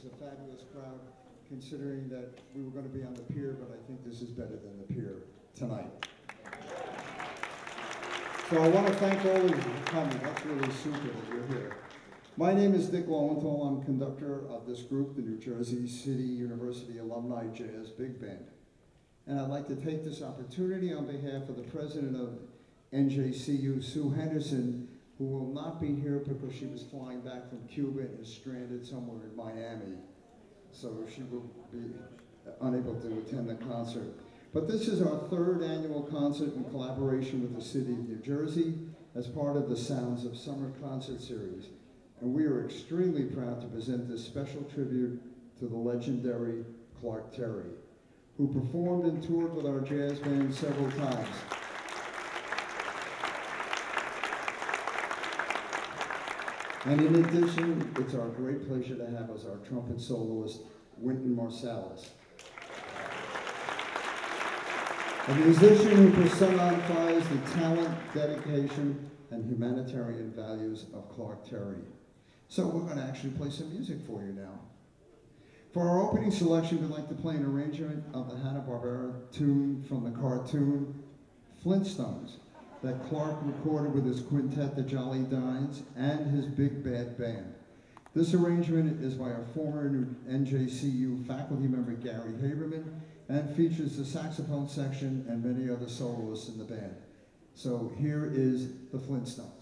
is a fabulous crowd, considering that we were going to be on the pier, but I think this is better than the pier tonight. So I want to thank all of you for coming. That's really super that you're here. My name is Dick Lowenthal. I'm conductor of this group, the New Jersey City University Alumni Jazz Big Band. And I'd like to take this opportunity on behalf of the president of NJCU, Sue Henderson, who will not be here because she was flying back from Cuba and is stranded somewhere in Miami. So she will be unable to attend the concert. But this is our third annual concert in collaboration with the City of New Jersey as part of the Sounds of Summer concert series. And we are extremely proud to present this special tribute to the legendary Clark Terry, who performed and toured with our jazz band several times. And in addition, it's our great pleasure to have as our trumpet soloist, Wynton Marsalis. A musician who personifies the talent, dedication, and humanitarian values of Clark Terry. So we're going to actually play some music for you now. For our opening selection, we'd like to play an arrangement of the Hanna-Barbera tune from the cartoon Flintstones that Clark recorded with his quintet, the Jolly Giants, and his Big Bad Band. This arrangement is by our former NJCU faculty member, Gary Haberman, and features the saxophone section and many other soloists in the band. So here is the Flintstones.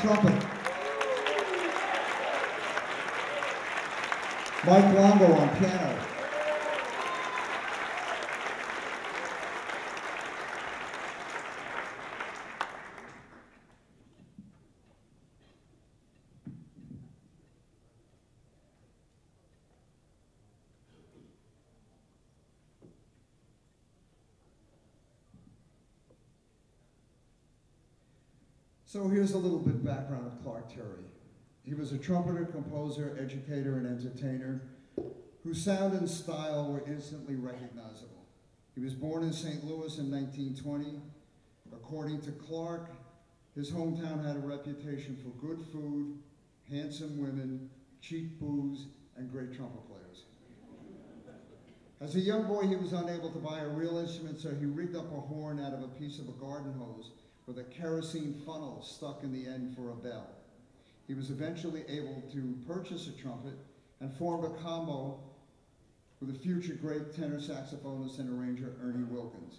Trumpet. Mike Longo on piano. So here's a little bit background of Clark Terry. He was a trumpeter, composer, educator, and entertainer whose sound and style were instantly recognizable. He was born in St. Louis in 1920. According to Clark, his hometown had a reputation for good food, handsome women, cheap booze, and great trumpet players. As a young boy, he was unable to buy a real instrument, so he rigged up a horn out of a piece of a garden hose with a kerosene funnel stuck in the end for a bell. He was eventually able to purchase a trumpet and formed a combo with the future great tenor saxophonist and arranger Ernie Wilkins.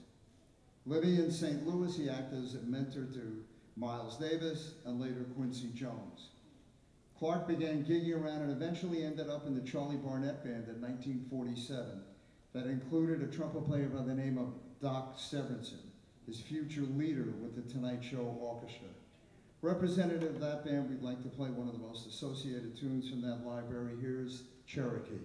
Living in St. Louis, he acted as a mentor to Miles Davis and later Quincy Jones. Clark began gigging around and eventually ended up in the Charlie Barnet Band in 1947 that included a trumpet player by the name of Doc Severinsen his future leader with the Tonight Show Orchestra. Representative of that band, we'd like to play one of the most associated tunes from that library. Here's Cherokee.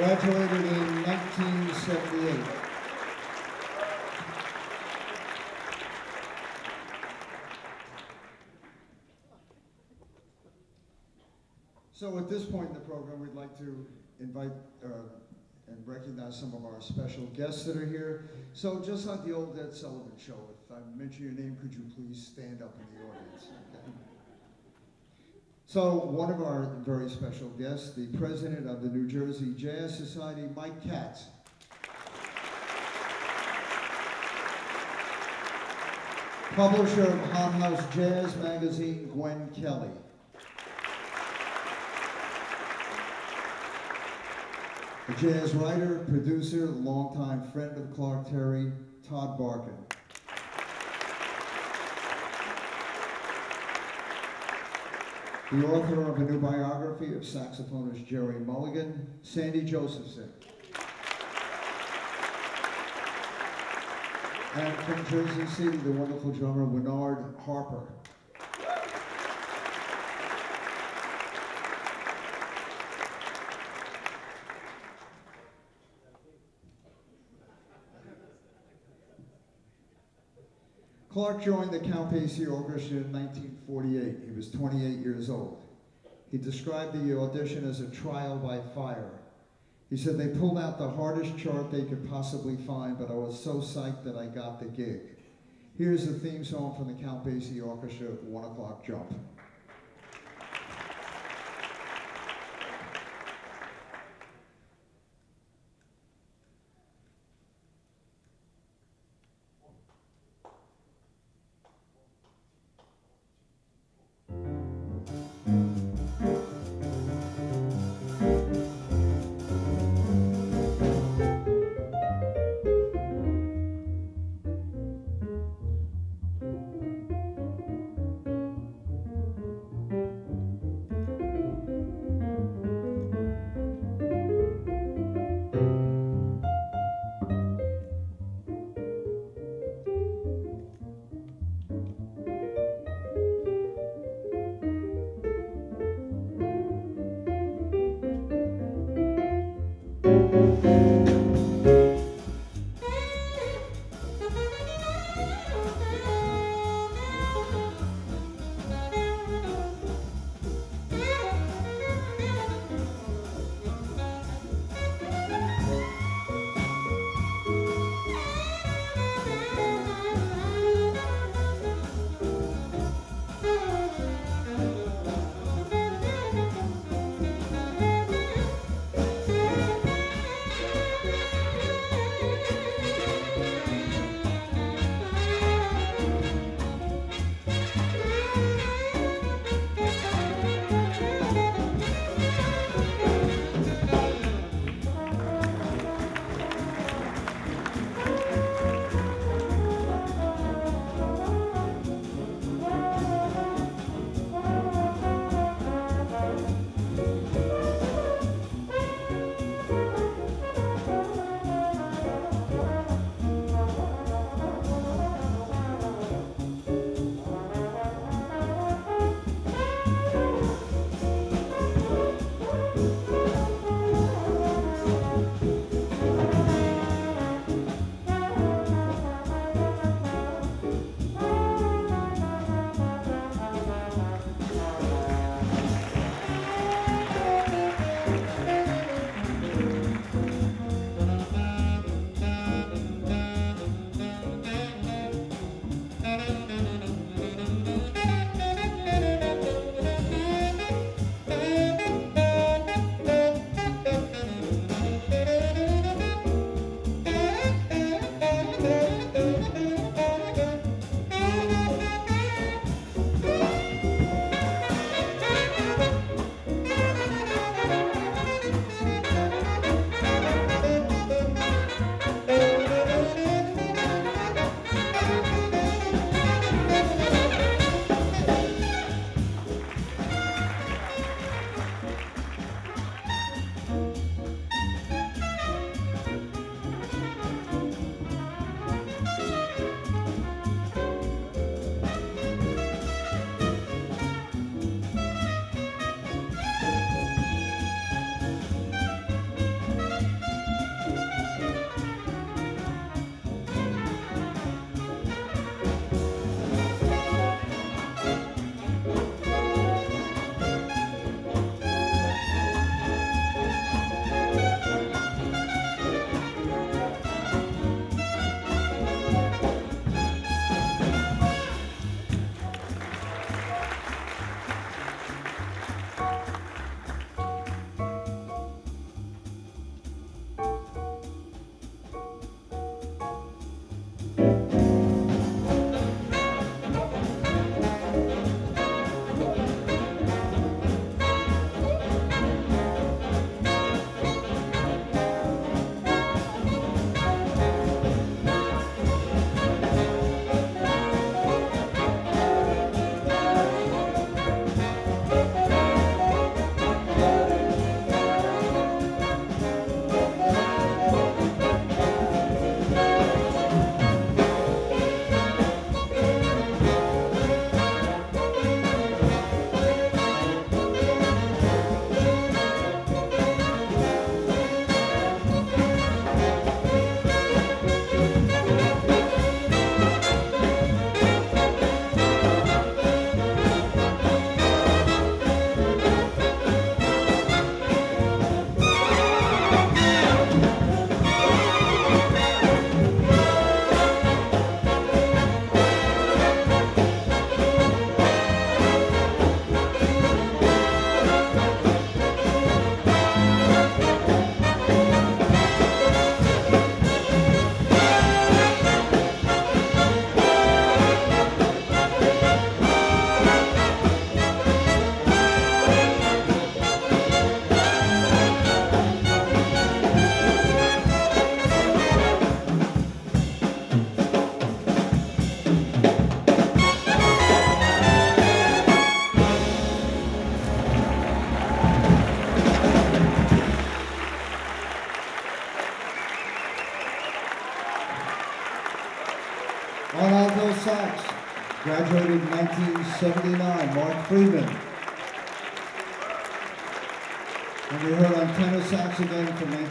Graduated in 1978. So at this point in the program, we'd like to invite uh, and recognize some of our special guests that are here. So just like the old Ed Sullivan show, if I mention your name, could you please stand up in the audience? So one of our very special guests, the president of the New Jersey Jazz Society, Mike Katz. Publisher of House Jazz magazine, Gwen Kelly. A jazz writer, producer, longtime friend of Clark Terry, Todd Barkan. The author of a new biography of saxophonist Gerry Mulligan, Sandy Josephson. And from Jersey City, the wonderful drummer Bernard Harper. Clark joined the Count Basie Orchestra in 1948. He was 28 years old. He described the audition as a trial by fire. He said they pulled out the hardest chart they could possibly find, but I was so psyched that I got the gig. Here's the theme song from the Count Basie Orchestra, One O'Clock Jump.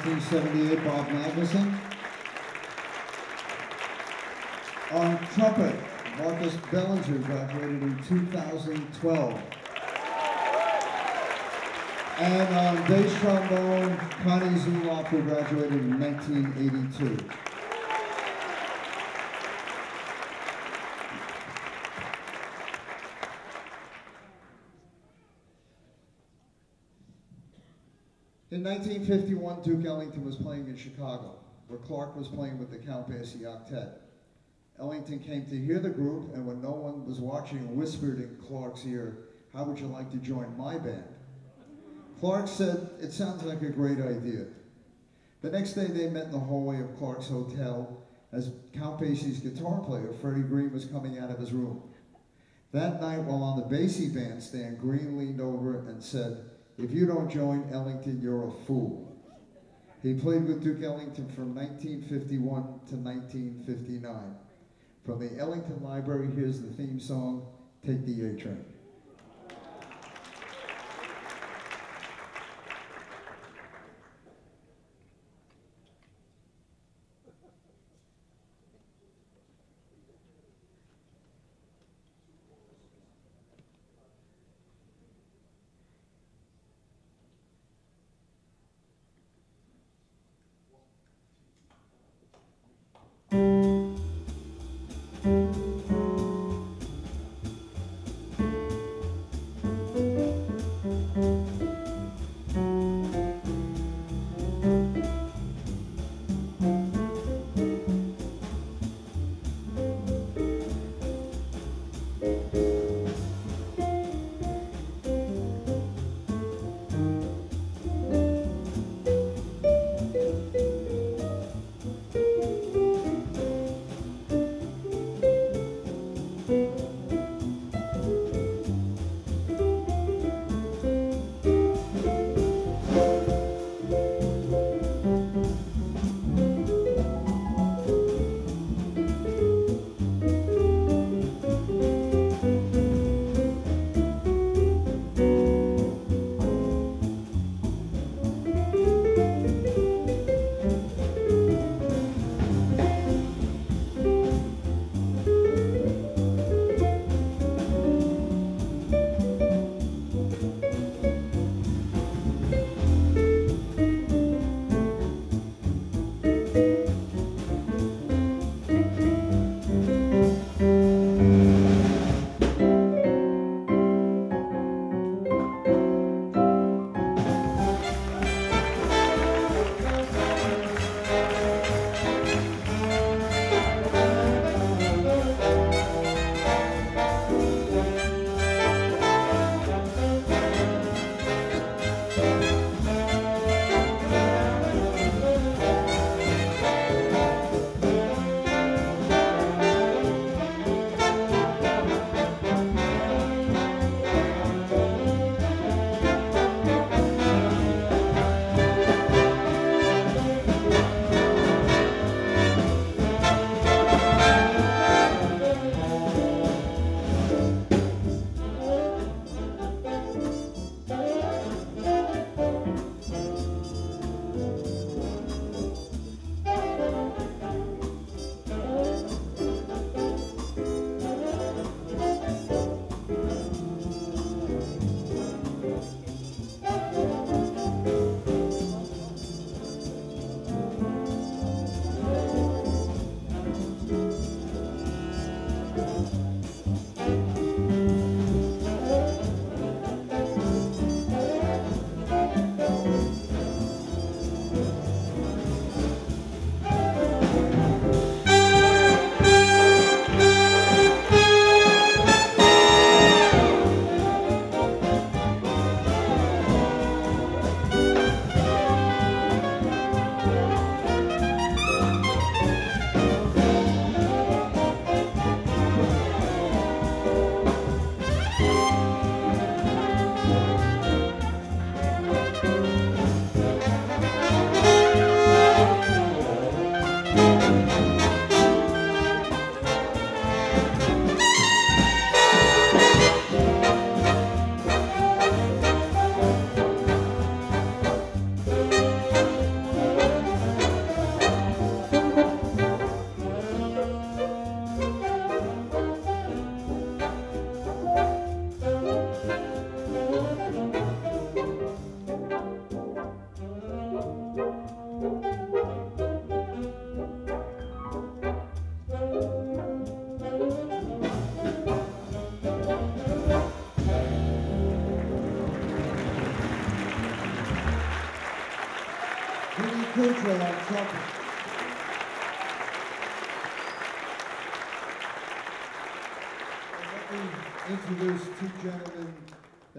1978, Bob Magnuson. On trumpet, Marcus Bellinger graduated in 2012. And on bass trombone, Connie Zuloff, who graduated in 1982. In 1951, Duke Ellington was playing in Chicago, where Clark was playing with the Count Basie Octet. Ellington came to hear the group, and when no one was watching, whispered in Clark's ear, how would you like to join my band? Clark said, it sounds like a great idea. The next day they met in the hallway of Clark's hotel as Count Basie's guitar player, Freddie Green, was coming out of his room. That night, while on the Basie bandstand, Green leaned over and said, if you don't join Ellington, you're a fool. He played with Duke Ellington from 1951 to 1959. From the Ellington Library, here's the theme song, Take the A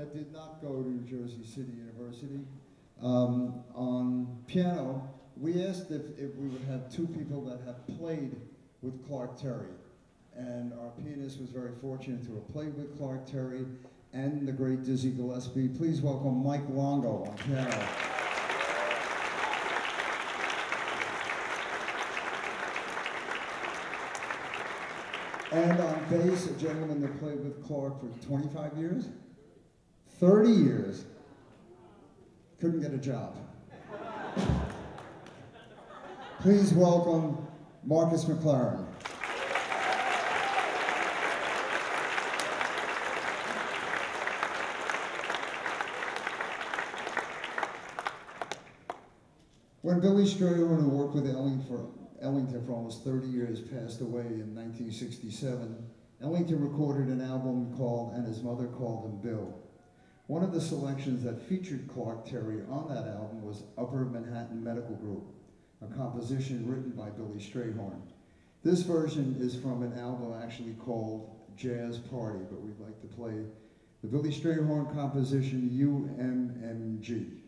that did not go to New Jersey City University. Um, on piano, we asked if, if we would have two people that have played with Clark Terry. And our pianist was very fortunate to have played with Clark Terry and the great Dizzy Gillespie. Please welcome Mike Longo on piano. And on bass, a gentleman that played with Clark for 25 years? 30 years. Couldn't get a job. Please welcome Marcus McLaurine. When Billy Strayhorn, who worked with Ellington for, Ellington for almost 30 years, passed away in 1967, Ellington recorded an album called And His Mother Called Him Bill. One of the selections that featured Clark Terry on that album was Upper Manhattan Medical Group, a composition written by Billy Strayhorn. This version is from an album actually called Jazz Party, but we'd like to play the Billy Strayhorn composition UMMG.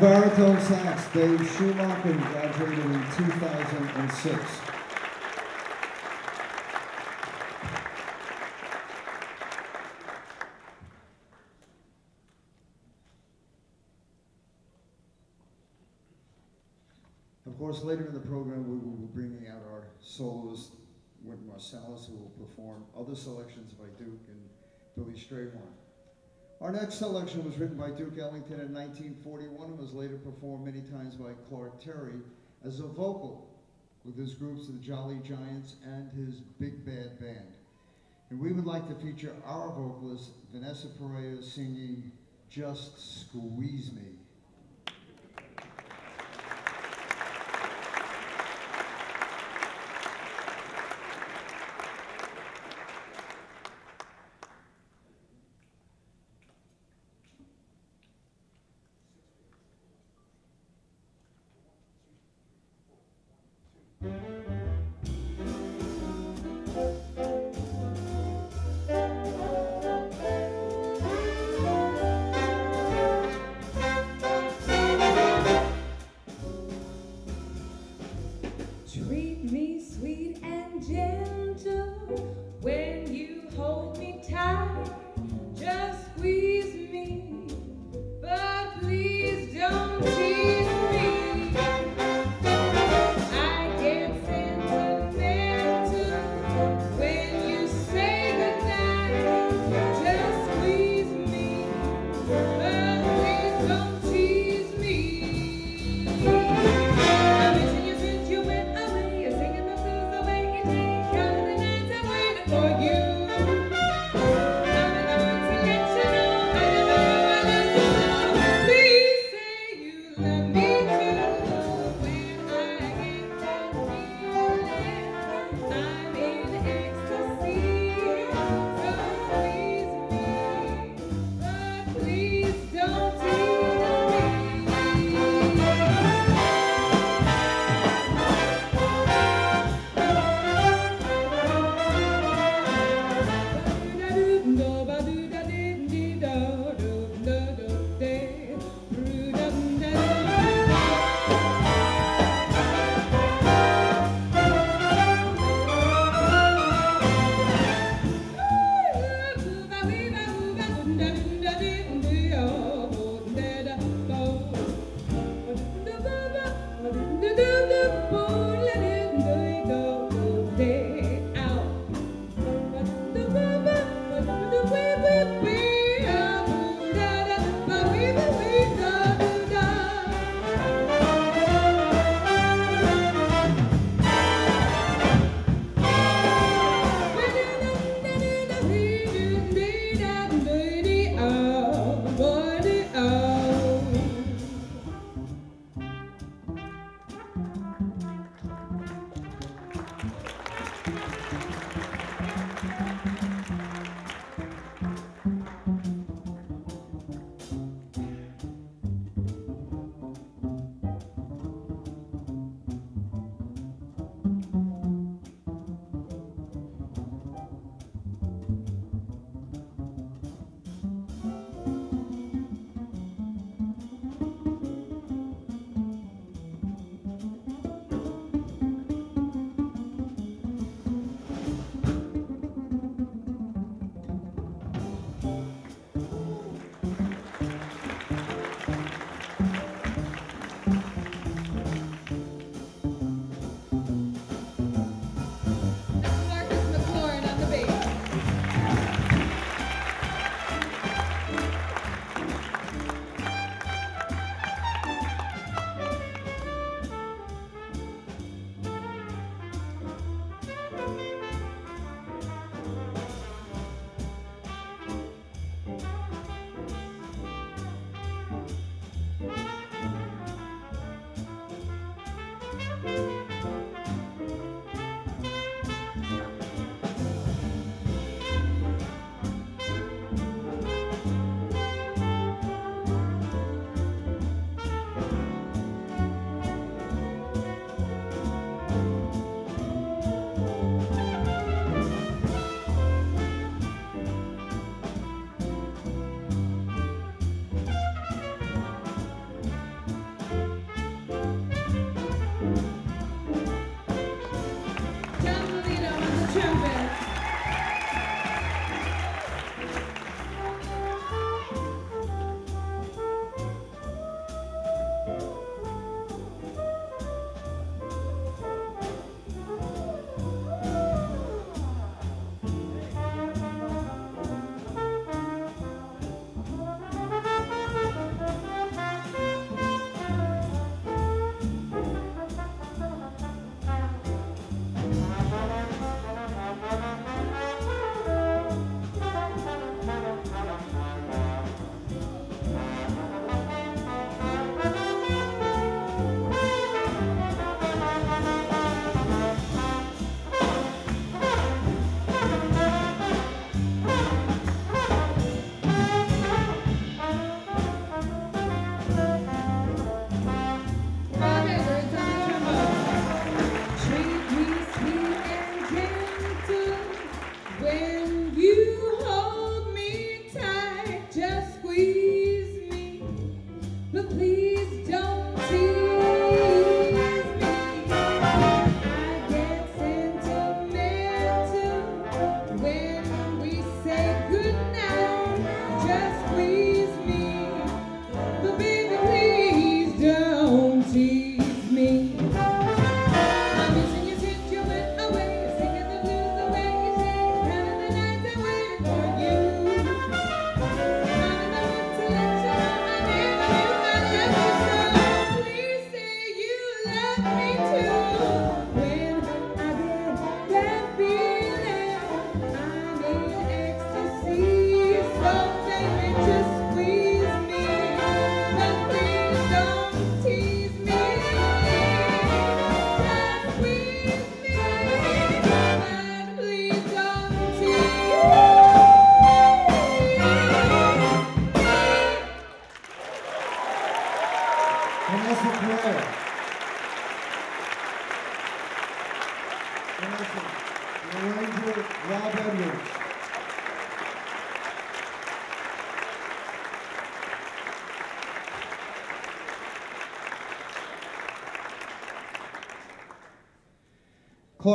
On baritone sax, Dave Schumacher graduated in 2006. Of course, later in the program, we will be bringing out our soloist, Wynton Marsalis, who will perform other selections by Duke and Billy Strayhorn. Our next selection was written by Duke Ellington in 1941 and was later performed many times by Clark Terry as a vocal with his groups the Jolly Giants and his Big Bad Band. And we would like to feature our vocalist, Vanessa Pereira, singing Just Squeeze Me.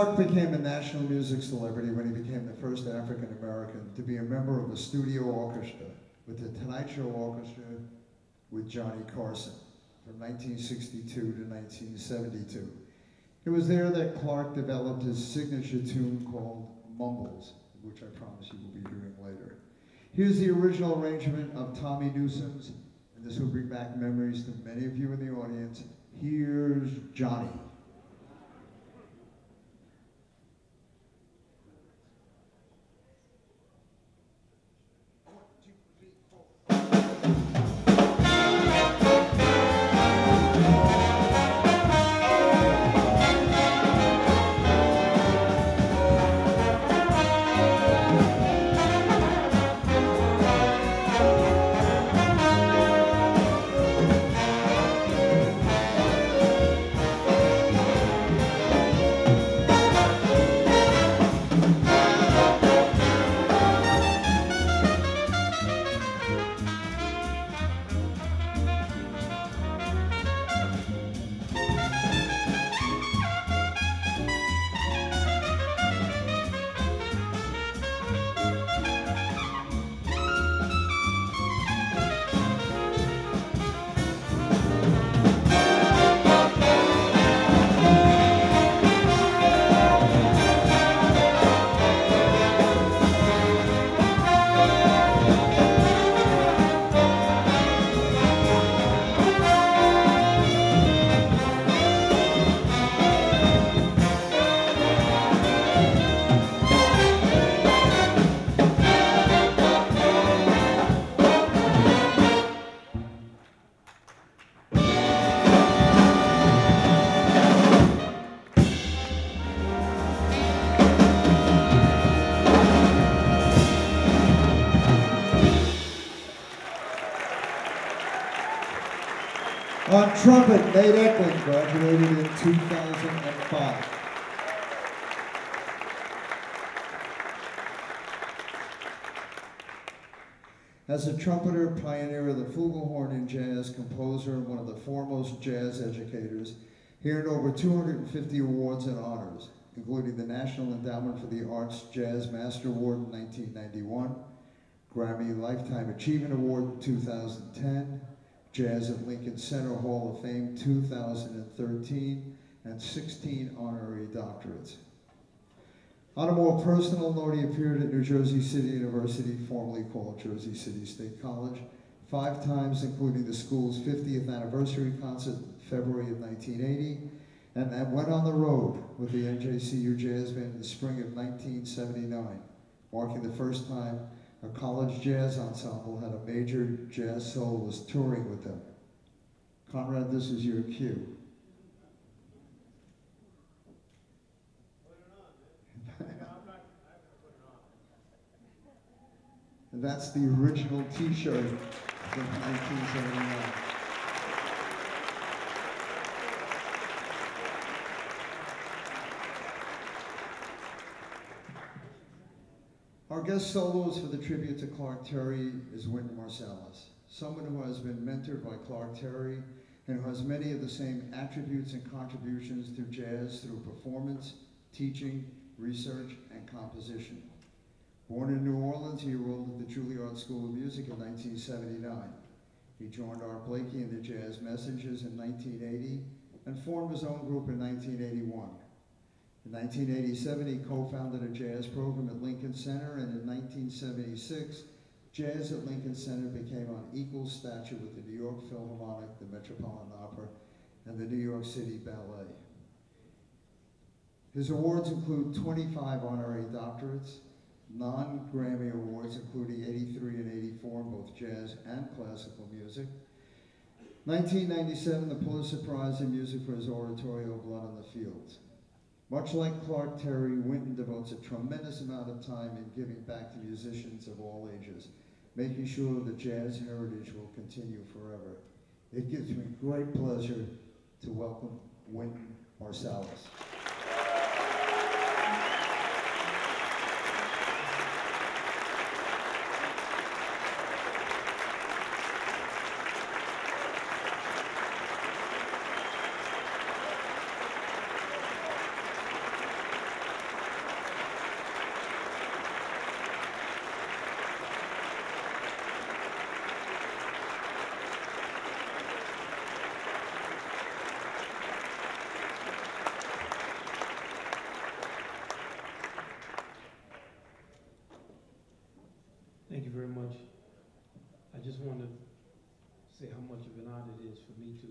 Clark became a national music celebrity when he became the first African American to be a member of a studio orchestra with the Tonight Show Orchestra with Johnny Carson from 1962 to 1972. It was there that Clark developed his signature tune called Mumbles, which I promise you will be hearing later. Here's the original arrangement of Tommy Newsom's, and this will bring back memories to many of you in the audience. Here's Johnny. Trumpet, Nate Eckling graduated in 2005. As a trumpeter, pioneer of the flugelhorn in jazz, composer, and one of the foremost jazz educators, he earned over 250 awards and honors, including the National Endowment for the Arts Jazz Master Award in 1991, Grammy Lifetime Achievement Award in 2010, Jazz at Lincoln Center Hall of Fame 2013, and 16 honorary doctorates. On a more personal note, he appeared at New Jersey City University, formerly called Jersey City State College, five times, including the school's 50th anniversary concert in February of 1980, and then went on the road with the NJCU Jazz Band in the spring of 1979, marking the first time a college jazz ensemble had a major jazz soloist touring with them. Conrad, this is your cue. and that's the original T-shirt from 1979. Our guest soloist for the tribute to Clark Terry is Wynton Marsalis, someone who has been mentored by Clark Terry and who has many of the same attributes and contributions to jazz through performance, teaching, research, and composition. Born in New Orleans, he enrolled at the Juilliard School of Music in 1979. He joined Art Blakey in the Jazz Messengers in 1980 and formed his own group in 1981. In 1987, he co-founded a jazz program at Lincoln Center, and in 1976, jazz at Lincoln Center became on equal stature with the New York Philharmonic, the Metropolitan Opera, and the New York City Ballet. His awards include 25 honorary doctorates, non-Grammy awards including 83 and 84 in both jazz and classical music. 1997, the Pulitzer Prize in Music for his oratorio Blood on the Fields. Much like Clark Terry, Wynton devotes a tremendous amount of time in giving back to musicians of all ages, making sure the jazz heritage will continue forever. It gives me great pleasure to welcome Wynton Marsalis. Thank you very much. I just want to say how much of an honor it is for me to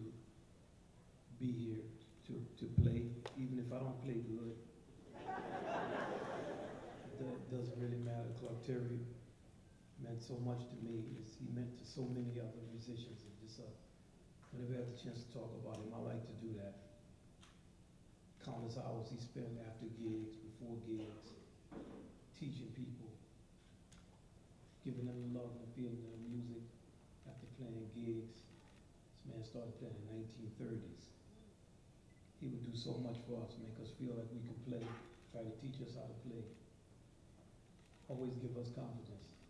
be here, to, to play, even if I don't play good. That doesn't really matter. Clark Terry meant so much to me, as he meant to so many other musicians. And just, uh, whenever I have the chance to talk about him, I like to do that. Countless hours he spent after gigs, before gigs, teaching people, giving them the love and feeling of music after playing gigs. This man started playing in the 1930s. He would do so much for us, make us feel like we could play, try to teach us how to play. Always give us confidence.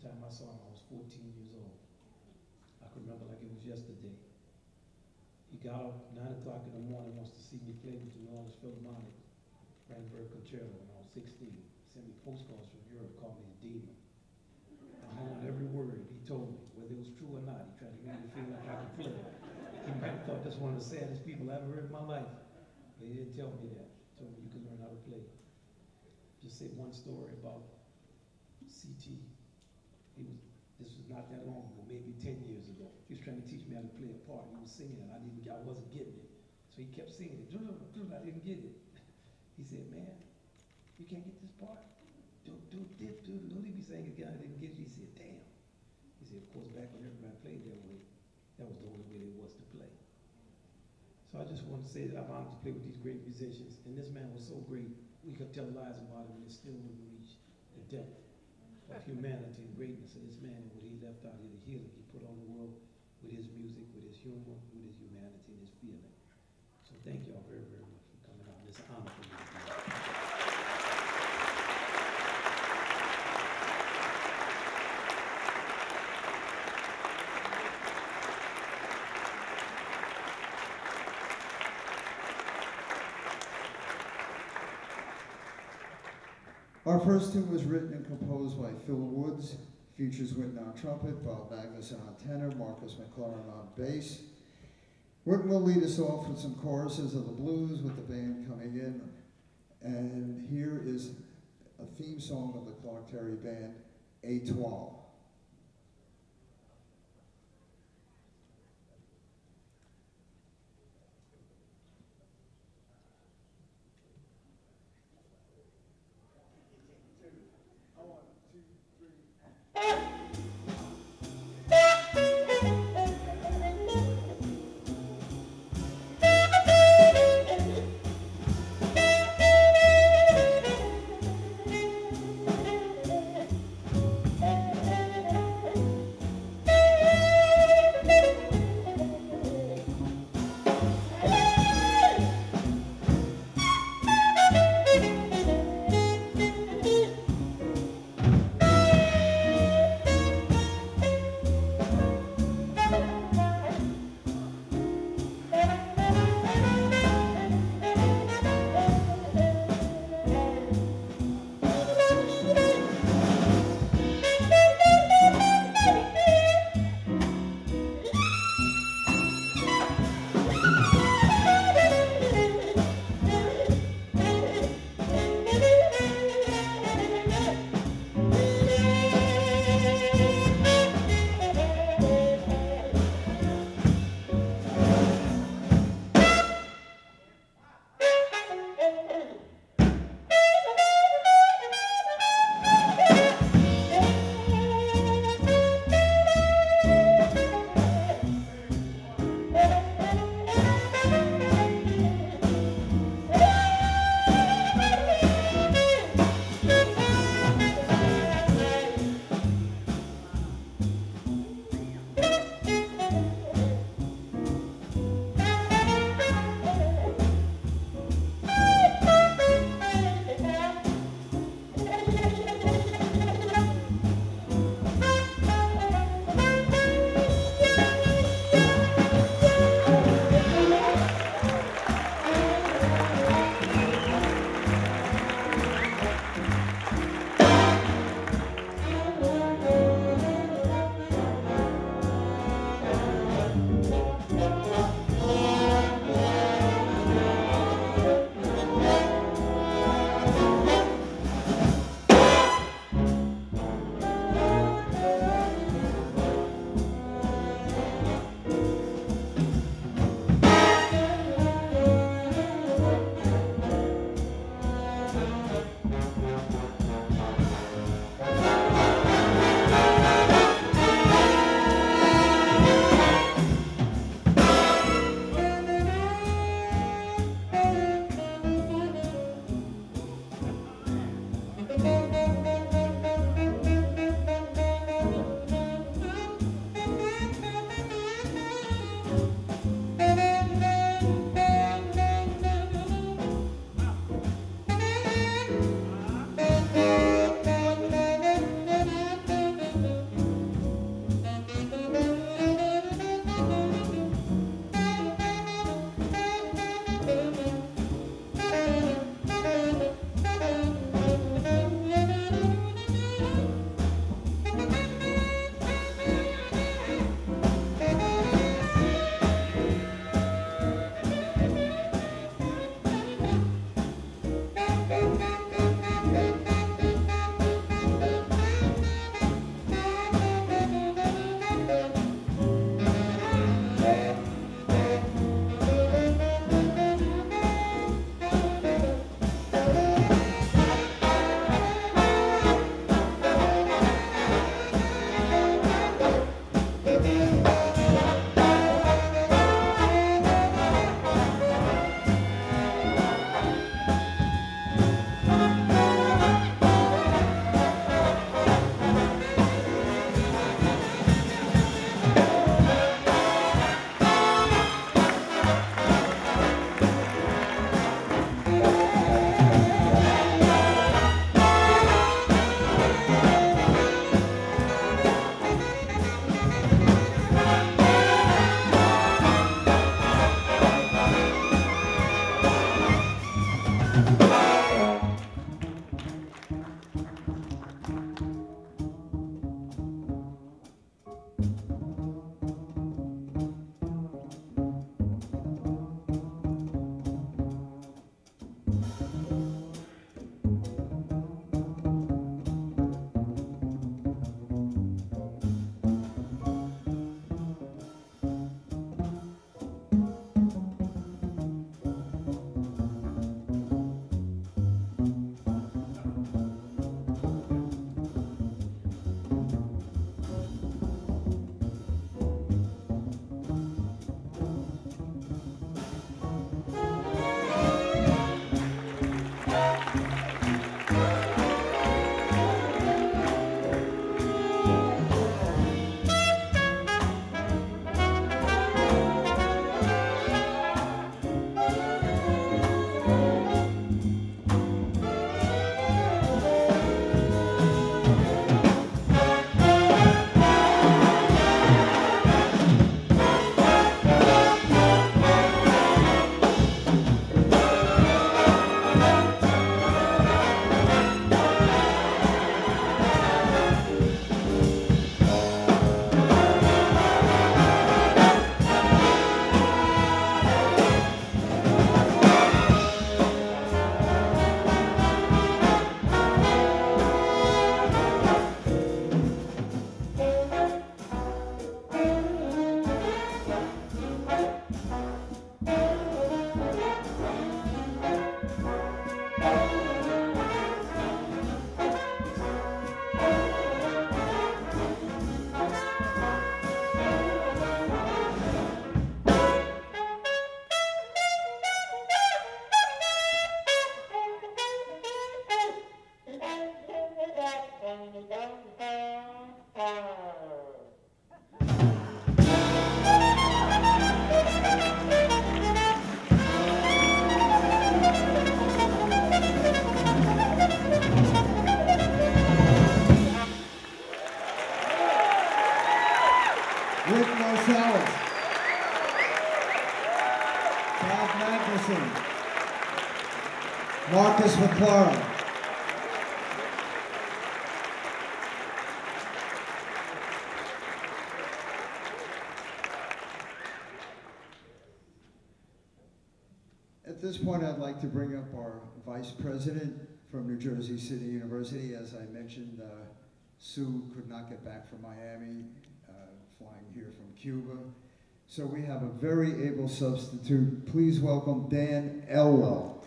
Time I saw him, I was 14 years old. I can remember like it was yesterday. He got up 9 o'clock in the morning, wants to see me play with the New Orleans Philharmonic, Brandenburg Concerto when I was 16. Sent me postcards from Europe, called me a demon. I on every word he told me, whether it was true or not. He tried to make me feel like I could play. He might have thought that's one of the saddest people I ever heard in my life. But he didn't tell me that. He told me you can learn how to play. Just say one story about CT. He was this was not that long ago, maybe 10 years ago. He was trying to teach me how to play a part. He was singing and I didn't I wasn't getting it. So he kept singing it. I didn't get it. He said, man, you can't get this part? Do, do, dip, do, do. He be saying again, I didn't get it. He said, damn. He said, of course, back when everybody played that way, that was the only way there was to play. So I just want to say that I'm honored to play with these great musicians. And this man was so great, we could tell lies about him and it still wouldn't reach the depth of humanity and greatness of this man and what he left out here, the healing he put on the world with his music, with his humor, with his humanity and his feeling. So thank y'all very, very much for coming out. It's an honor for me to be here. Our first tune was written and composed by Phil Woods, features Wynton on trumpet, Bob Magnuson on tenor, Marcus McLaurine on bass. Wynton will lead us off with some choruses of the blues with the band coming in. And here is a theme song of the Clark Terry Band, Etoile. At this point, I'd like to bring up our Vice President from New Jersey City University. As I mentioned, uh, Sue could not get back from Miami, uh, flying here from Cuba. So we have a very able substitute. Please welcome Dan Elwell.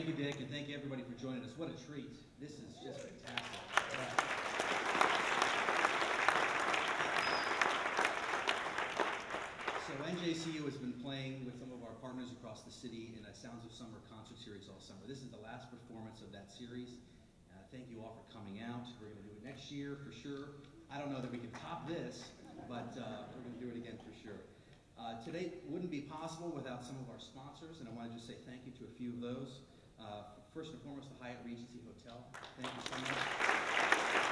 Thank you, Dick, and thank you everybody for joining us. What a treat. This is just fantastic. So NJCU has been playing with some of our partners across the city in a Sounds of Summer concert series all summer. This is the last performance of that series. Uh, thank you all for coming out. We're going to do it next year for sure. I don't know that we can top this, but uh, we're going to do it again for sure. Uh, today wouldn't be possible without some of our sponsors, and I want to just say thank you to a few of those. Uh, first and foremost, the Hyatt Regency Hotel. Thank you so much.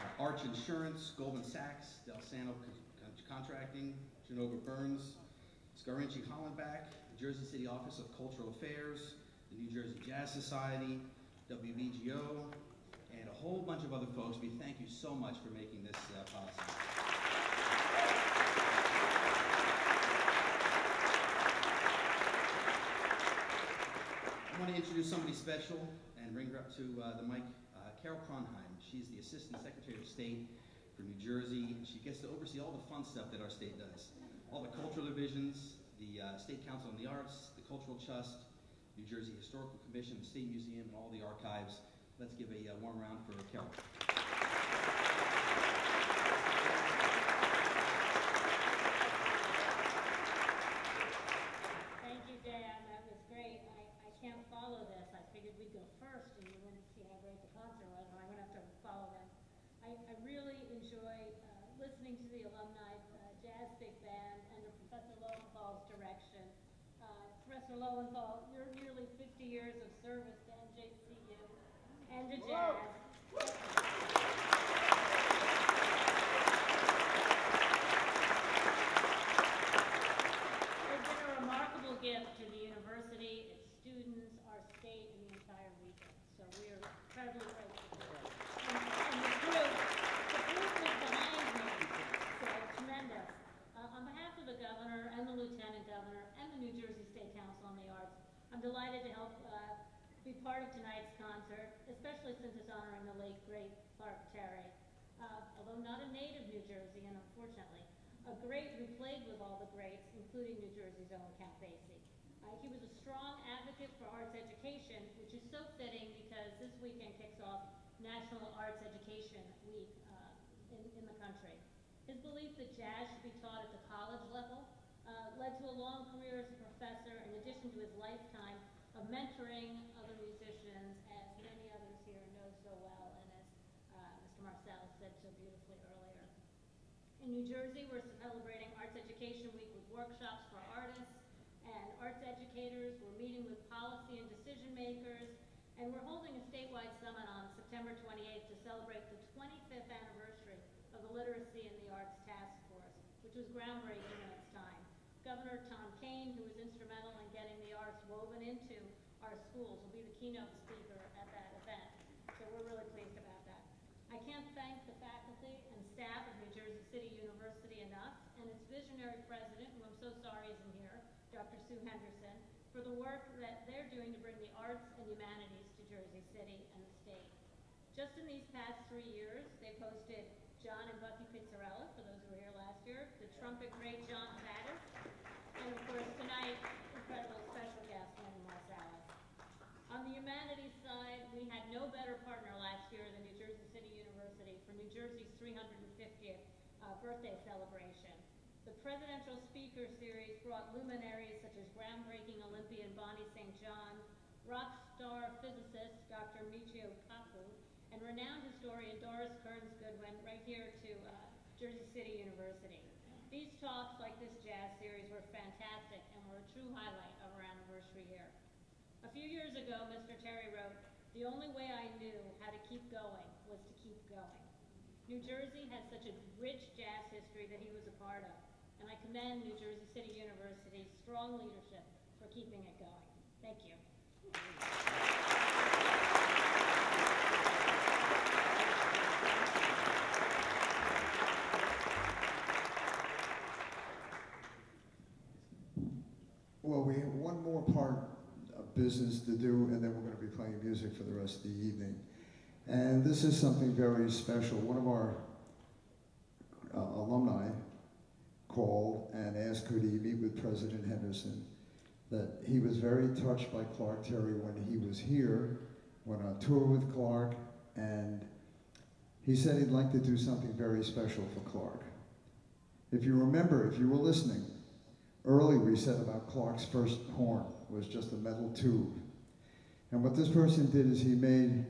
Uh, Arch Insurance, Goldman Sachs, Delsano Con- Contracting, Genova Burns, Scarinci Hollenbeck, Jersey City Office of Cultural Affairs, the New Jersey Jazz Society, WBGO, and a whole bunch of other folks. We thank you so much for making this uh, possible. Want to introduce somebody special and bring her up to uh, the mic, uh, Carol Cronheim. She's the Assistant Secretary of State for New Jersey. She gets to oversee all the fun stuff that our state does. All the cultural divisions, the uh, State Council on the Arts, the Cultural Trust, New Jersey Historical Commission, the State Museum, and all the archives. Let's give a uh, warm round for Carol. Thank you, Dan. That was great. I, I can't follow this. I figured we'd go first and you wouldn't see how great the concert was, and I wouldn't have to follow them. I, I really enjoy uh, listening to the alumni uh, jazz big band under Professor Lowenthal's direction. Uh, Professor Lowenthal, your nearly 50 years of service to NJCU and to jazz. It's been a remarkable gift to the university, its students, our state, and the entire region. So we are incredibly grateful for it. And and the group, the group is behind me, so tremendous. Uh, on behalf of the governor and the lieutenant governor and the New Jersey State Council on the Arts, I'm delighted to help uh, be part of tonight's concert, especially since it's honoring the late, great Clark Terry. Uh, although not a native New Jerseyan, unfortunately, a great who played with all the greats, including New Jersey's own Count Basie. Uh, he was a strong advocate for arts education, which is so fitting because this weekend kicks off National Arts Education Week uh, in, in the country. His belief that jazz should be taught at the college level uh, led to a long career as a professor, in addition to his lifetime of mentoring other musicians, as many others here know so well, and as uh, Mr. Marcel said so beautifully earlier. In New Jersey, we're celebrating Arts Education Week with workshops for artists and arts educators. We're meeting with policy and decision makers. And we're holding a statewide summit on September 28th to celebrate the 25th anniversary of the Literacy in the Arts Task Force, which was groundbreaking in its time. Governor Tom Kean, who was instrumental in getting the arts woven into our schools, will be the keynote speaker at that event. So we're really pleased about that. I can't thank the faculty and staff of New Jersey City University enough, and its visionary president, who I'm so sorry isn't here, Dr. Sue Henderson, for the work that they're doing to bring the arts and humanities to Jersey City and the state. Just in these past three years, they've hosted John and Bucky Pizzarelli, for those who were here last year, the trumpet great Jon Faddis, and of course tonight, incredible special guest Wynton Marsalis. On the humanities side, we had no better partner last year than New Jersey City University for New Jersey's 350th uh, birthday celebration. The Presidential Speaker Series brought luminaries such as groundbreaking Olympian Bonnie St. John, rock star physicist Dr. Michio Kaku, and renowned historian Doris Kearns Goodwin right here to uh, Jersey City University. Talks, like this jazz series, were fantastic and were a true highlight of our anniversary here. A few years ago, Mr. Terry wrote, "The only way I knew how to keep going was to keep going." New Jersey has such a rich jazz history that he was a part of, and I commend New Jersey City University's strong leadership for keeping it going. Thank you. Well, we have one more part of business to do, and then we're going to be playing music for the rest of the evening. And this is something very special. One of our uh, alumni called and asked could he meet with President Henderson. That he was very touched by Clark Terry when he was here, went on tour with Clark, and he said he'd like to do something very special for Clark. If you remember, if you were listening, early we said about Clark's first horn was just a metal tube. And what this person did is he made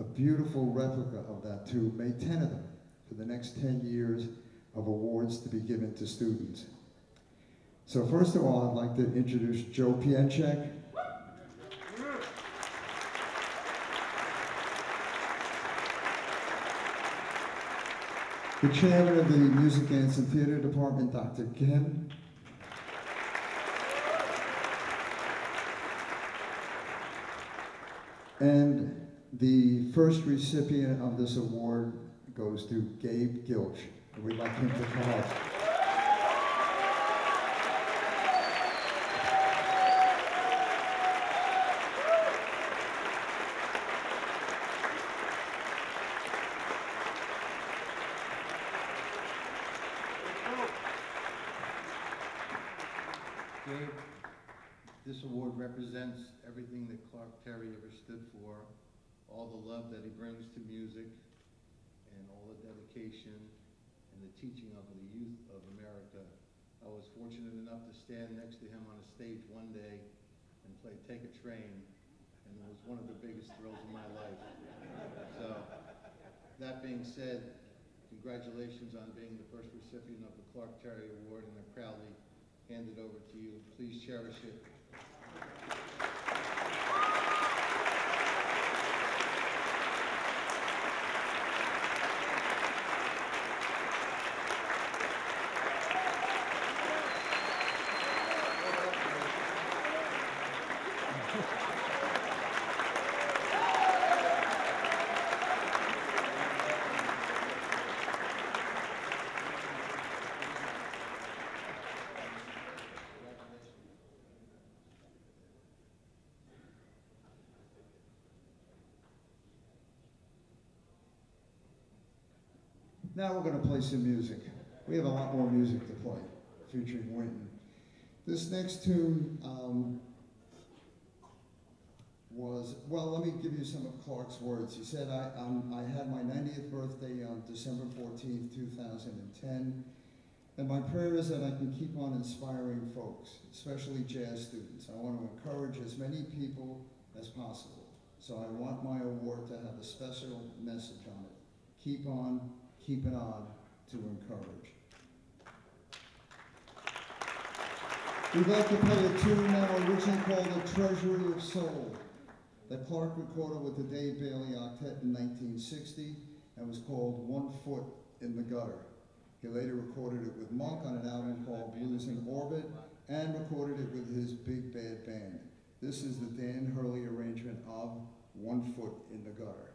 a beautiful replica of that tube, made 10 of them for the next 10 years of awards to be given to students. So first of all, I'd like to introduce Joe Pienchek. The chairman of the Music, Dance, and Theater Department, Dr. Kim. And the first recipient of this award goes to Gabe Gilch. We'd like him to come up. Gabe, this award represents everything that Clark Terry ever stood for, all the love that he brings to music, and all the dedication and the teaching of the youth of America. I was fortunate enough to stand next to him on a stage one day and play Take a Train, and it was one of the biggest thrills of my life. So, that being said, congratulations on being the first recipient of the Clark Terry Award, and I proudly hand it over to you. Please cherish it. Now we're going to play some music. We have a lot more music to play, featuring Wynton. This next tune um, was, well, let me give you some of Clark's words. He said, I, um, I had my 90th birthday on December 14th, 2010, and my prayer is that I can keep on inspiring folks, especially jazz students. I want to encourage as many people as possible. So I want my award to have a special message on it. Keep on keep it on to encourage. We'd like to play a tune now originally called The Treasury of Soul that Clark recorded with the Dave Bailey Octet in 1960 and was called One Foot in the Gutter. He later recorded it with Monk on an album called Blues in Orbit and recorded it with his Big Bad Band. This is the Dan Hurley arrangement of One Foot in the Gutter.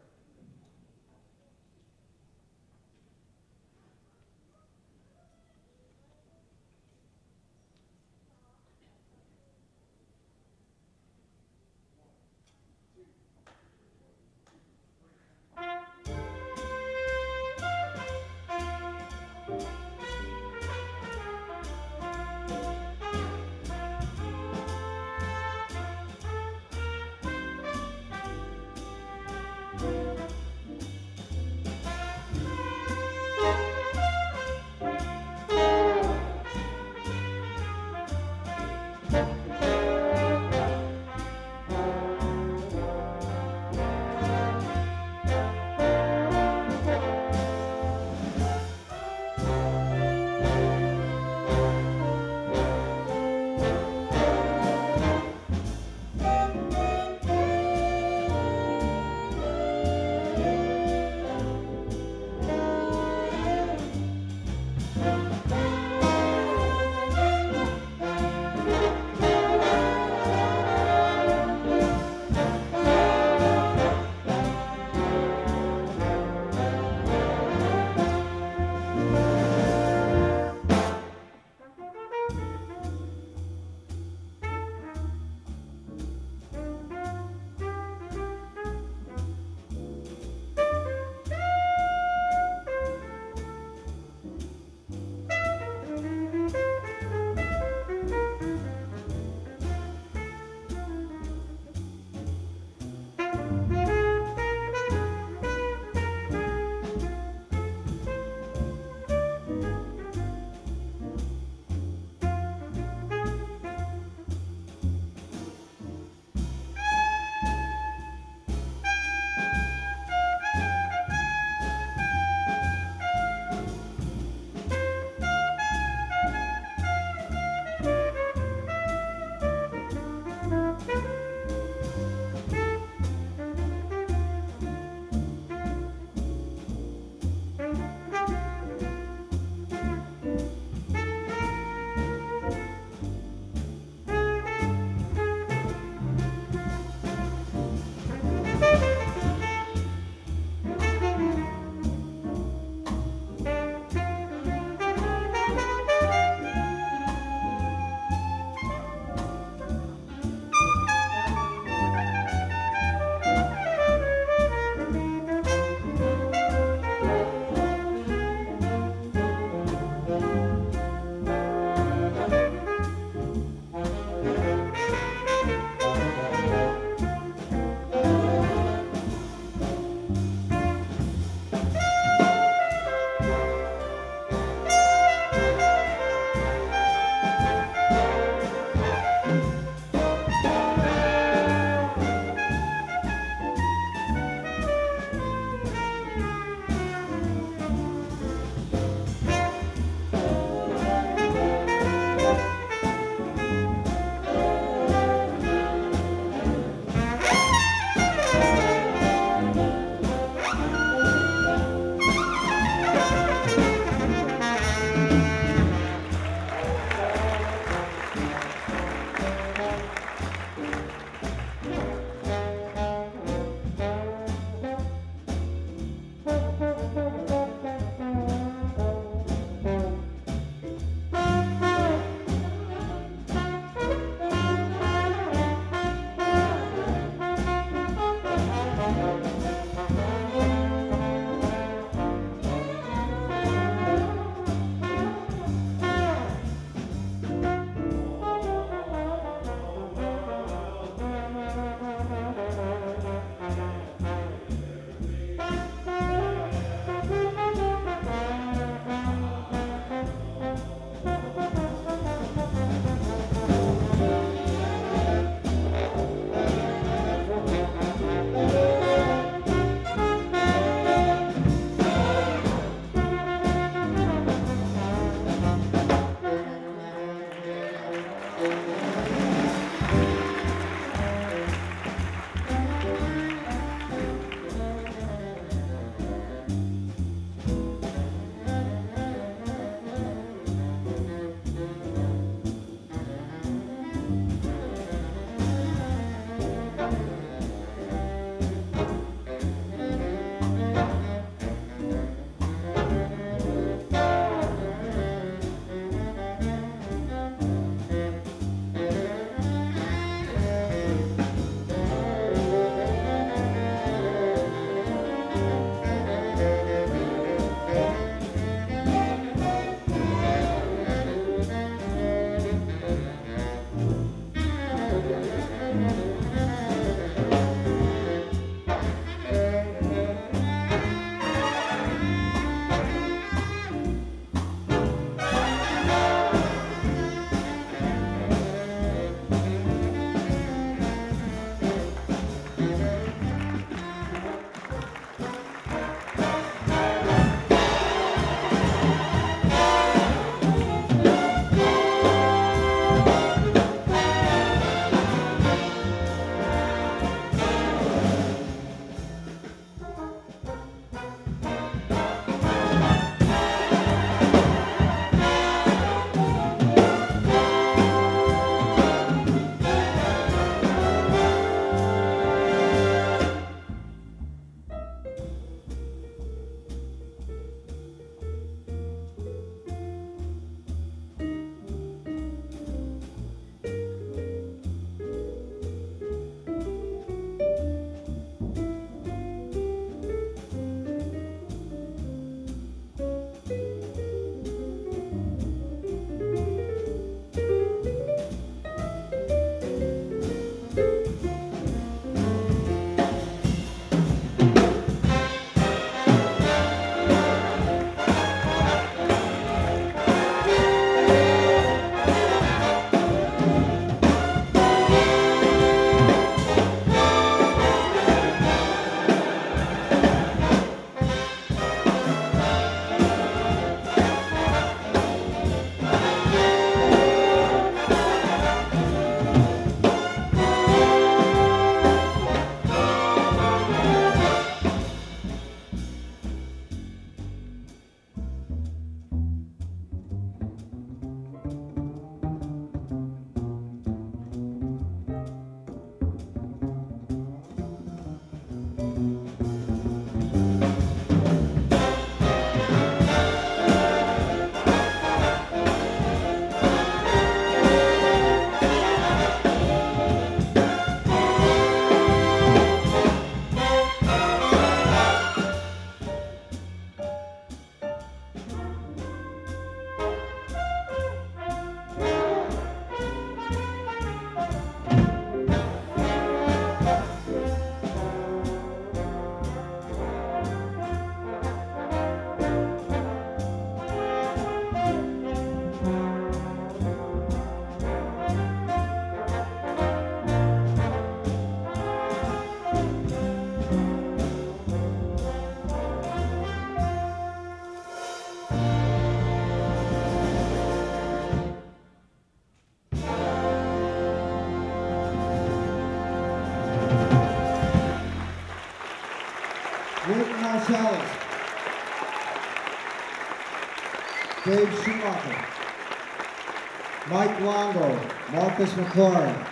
Longo, Marcus McLaurine.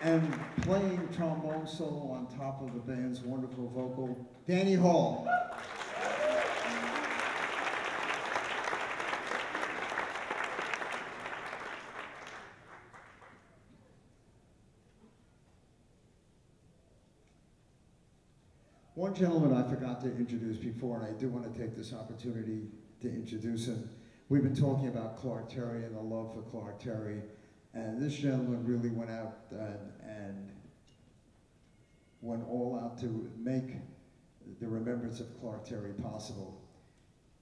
And playing trombone solo on top of the band's wonderful vocal, Danny Hall. One gentleman I forgot to introduce before, and I do want to take this opportunity to introduce him. We've been talking about Clark Terry and the love for Clark Terry, and this gentleman really went out and, and went all out to make the remembrance of Clark Terry possible.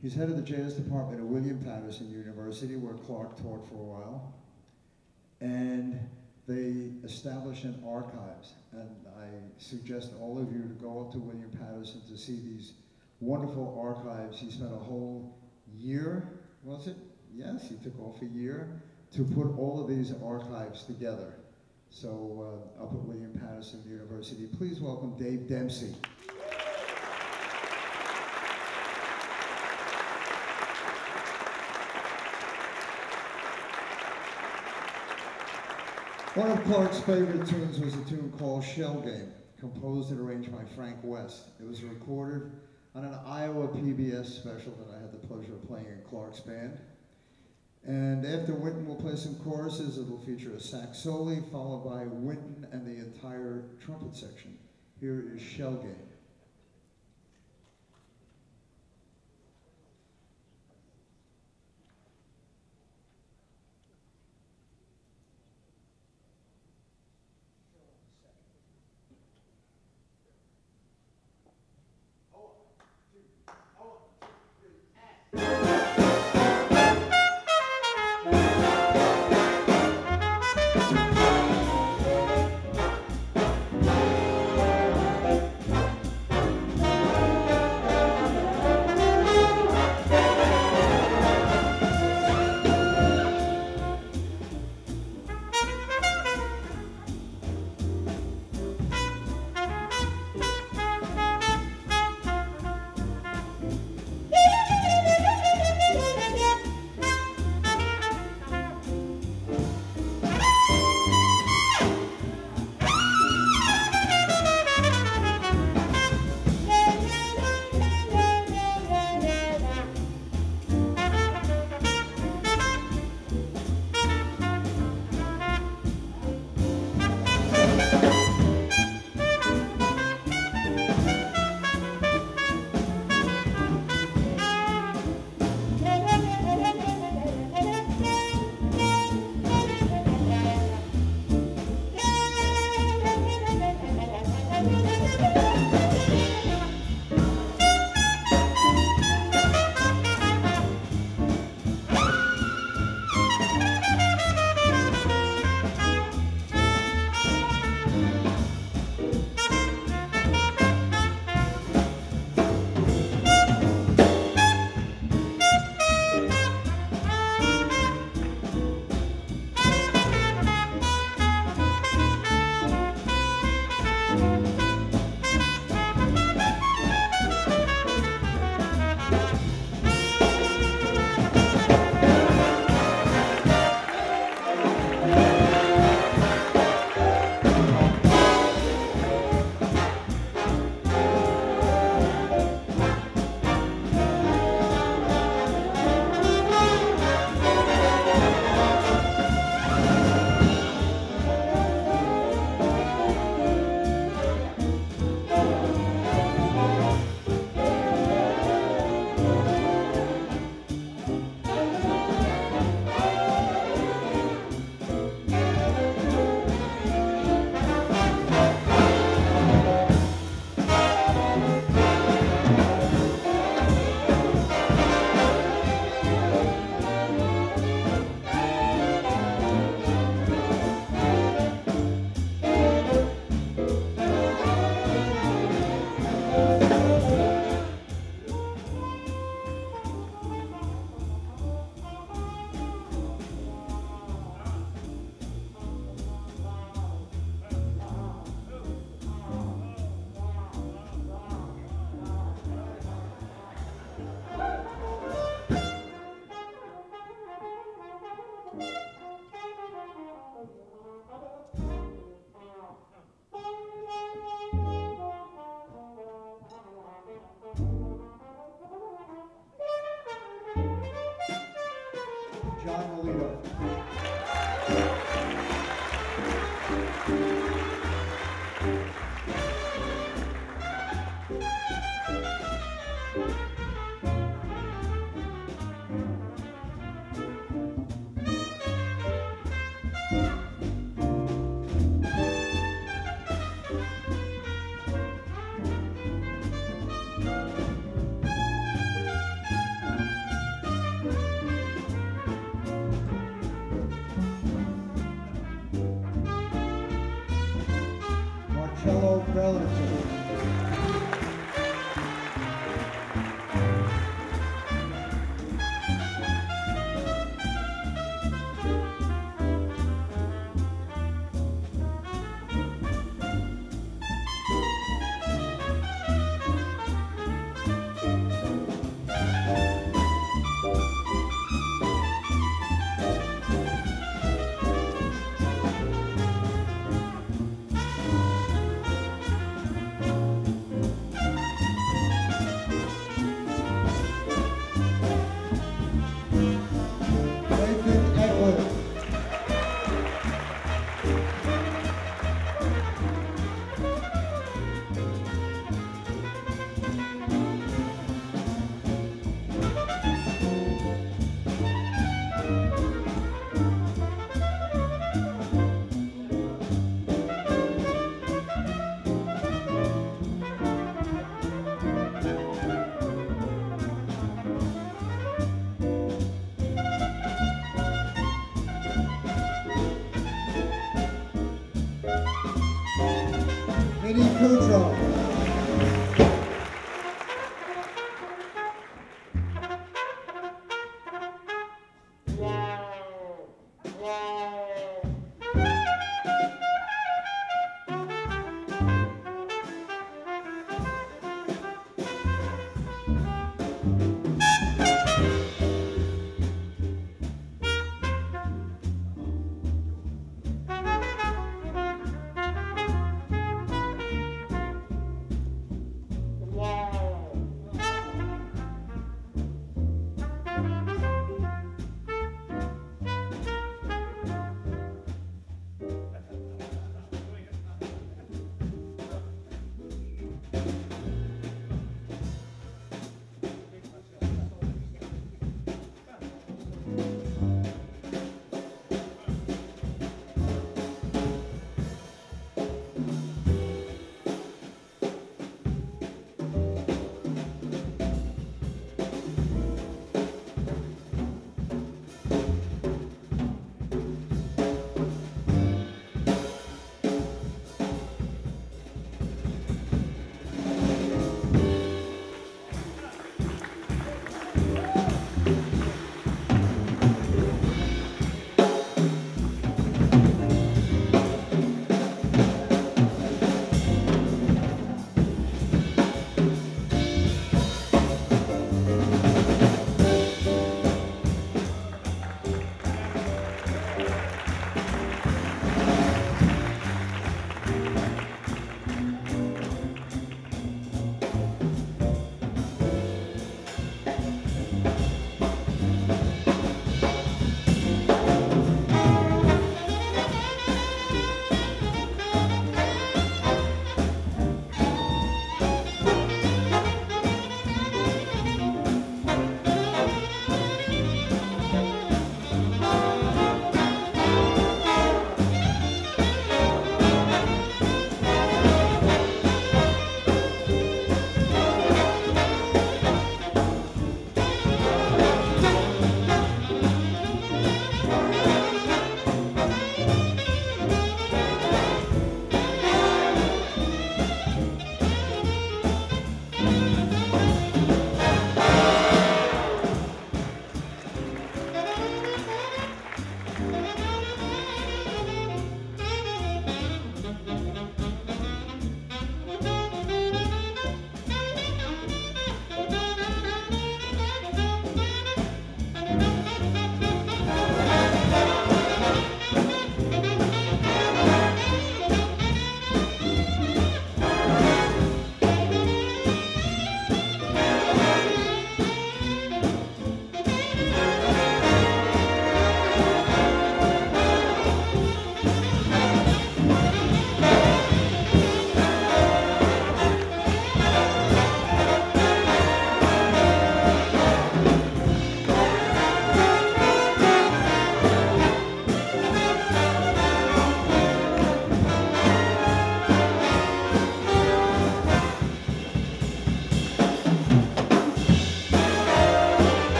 He's head of the jazz department at William Paterson University, where Clark taught for a while. And they establish an archives, and I suggest all of you to go up to William Paterson to see these wonderful archives. He spent a whole year, was it? Yes, he took off a year to put all of these archives together. So uh, up at William Paterson University, please welcome Dave Demsey. One of Clark's favorite tunes was a tune called Shell Game, composed and arranged by Frank Wess. It was recorded on an Iowa PBS special that I had the pleasure of playing in Clark's band. And after Wynton we'll play some choruses, it'll feature a sax solo, followed by Wynton and the entire trumpet section. Here is Shell Game.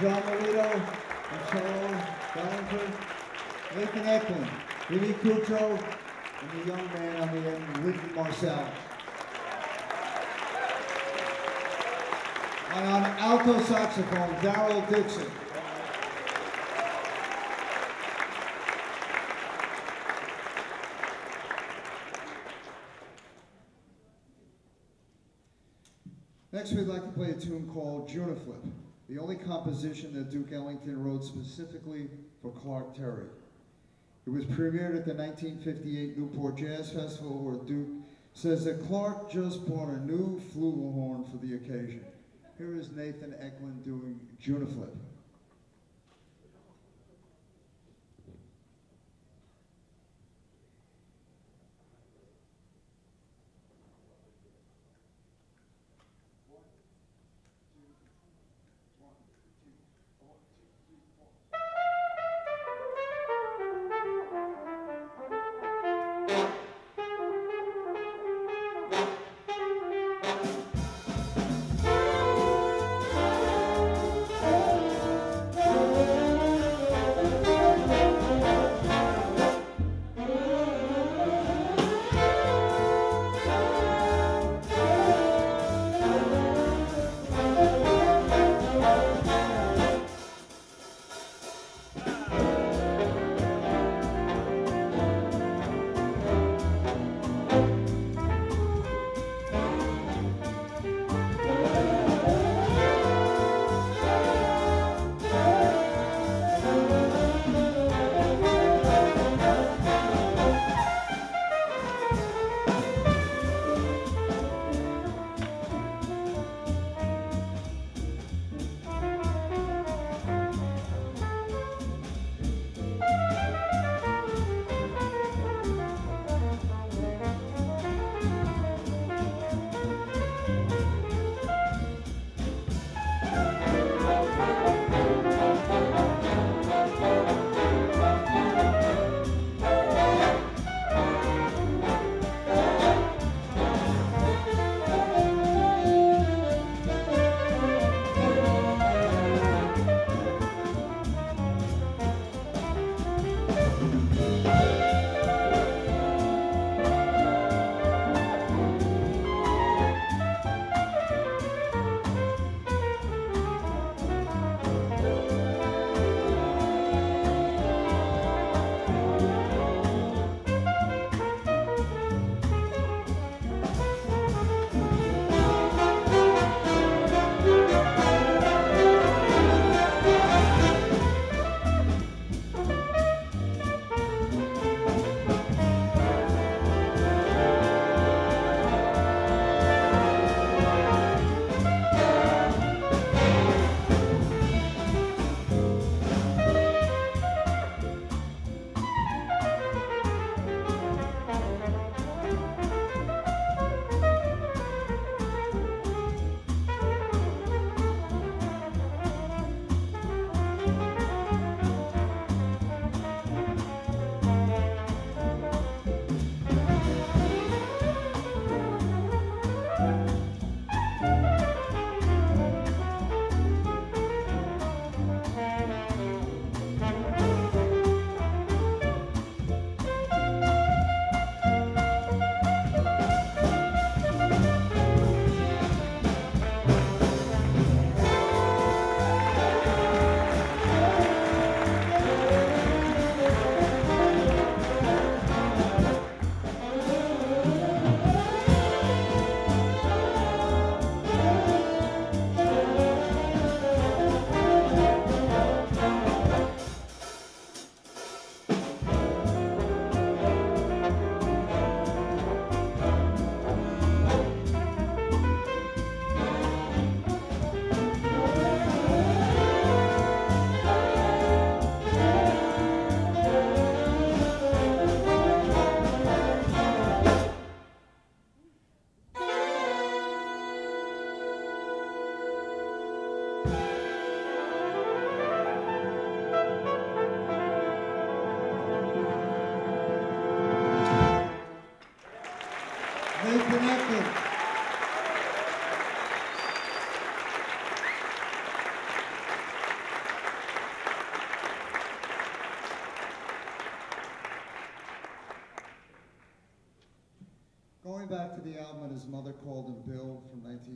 John Melito, Marcelo Ballinger, Nathan Eklund, Vinnie Cutro, and the young man on the end, Wynton Marsalis. And on alto saxophone, Darrell Dixon. Next, we'd like to play a tune called Juniflip, the only composition that Duke Ellington wrote specifically for Clark Terry. It was premiered at the 1958 Newport Jazz Festival, where Duke says that Clark just bought a new flugelhorn for the occasion. Here is Nathan Eklund doing Juniflip.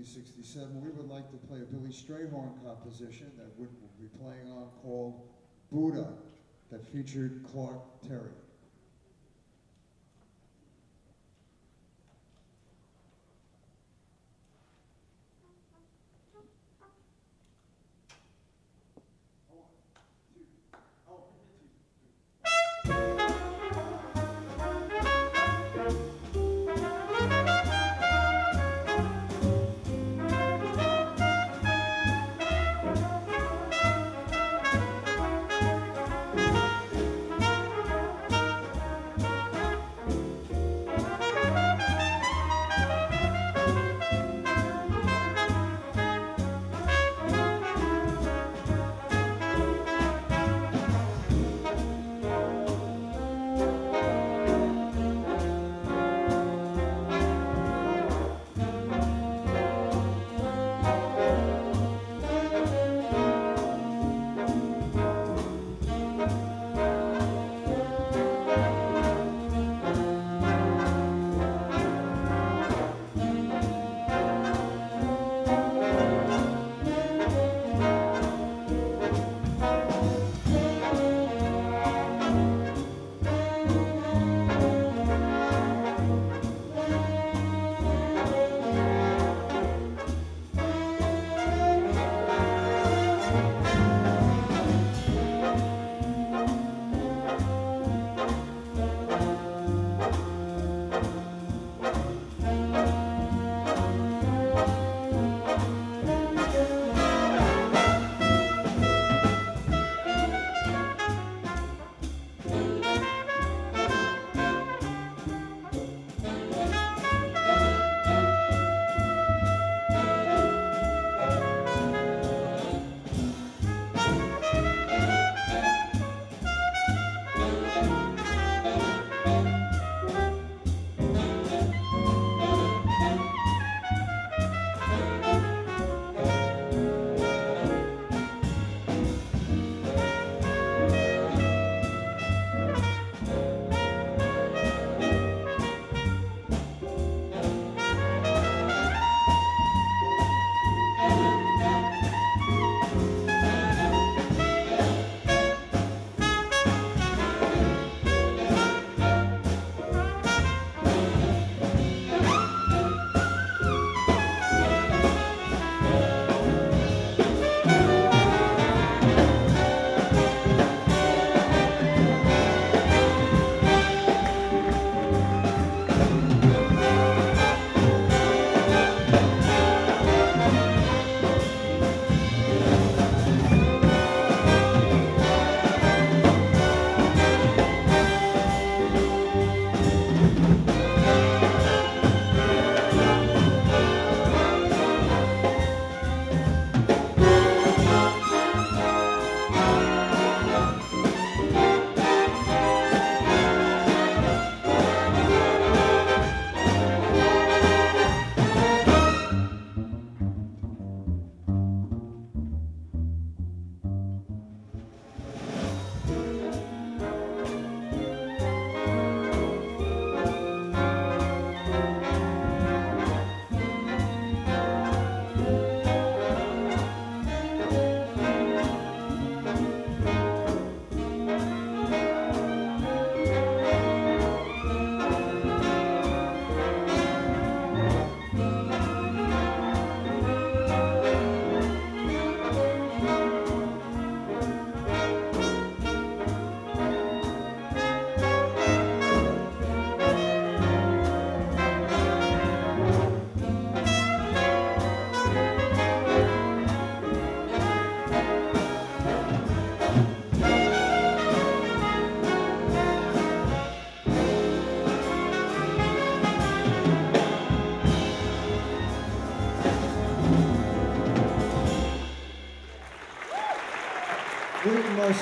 1967, we would like to play a Billy Strayhorn composition that will be playing on called Boo-Dah that featured Clark Terry.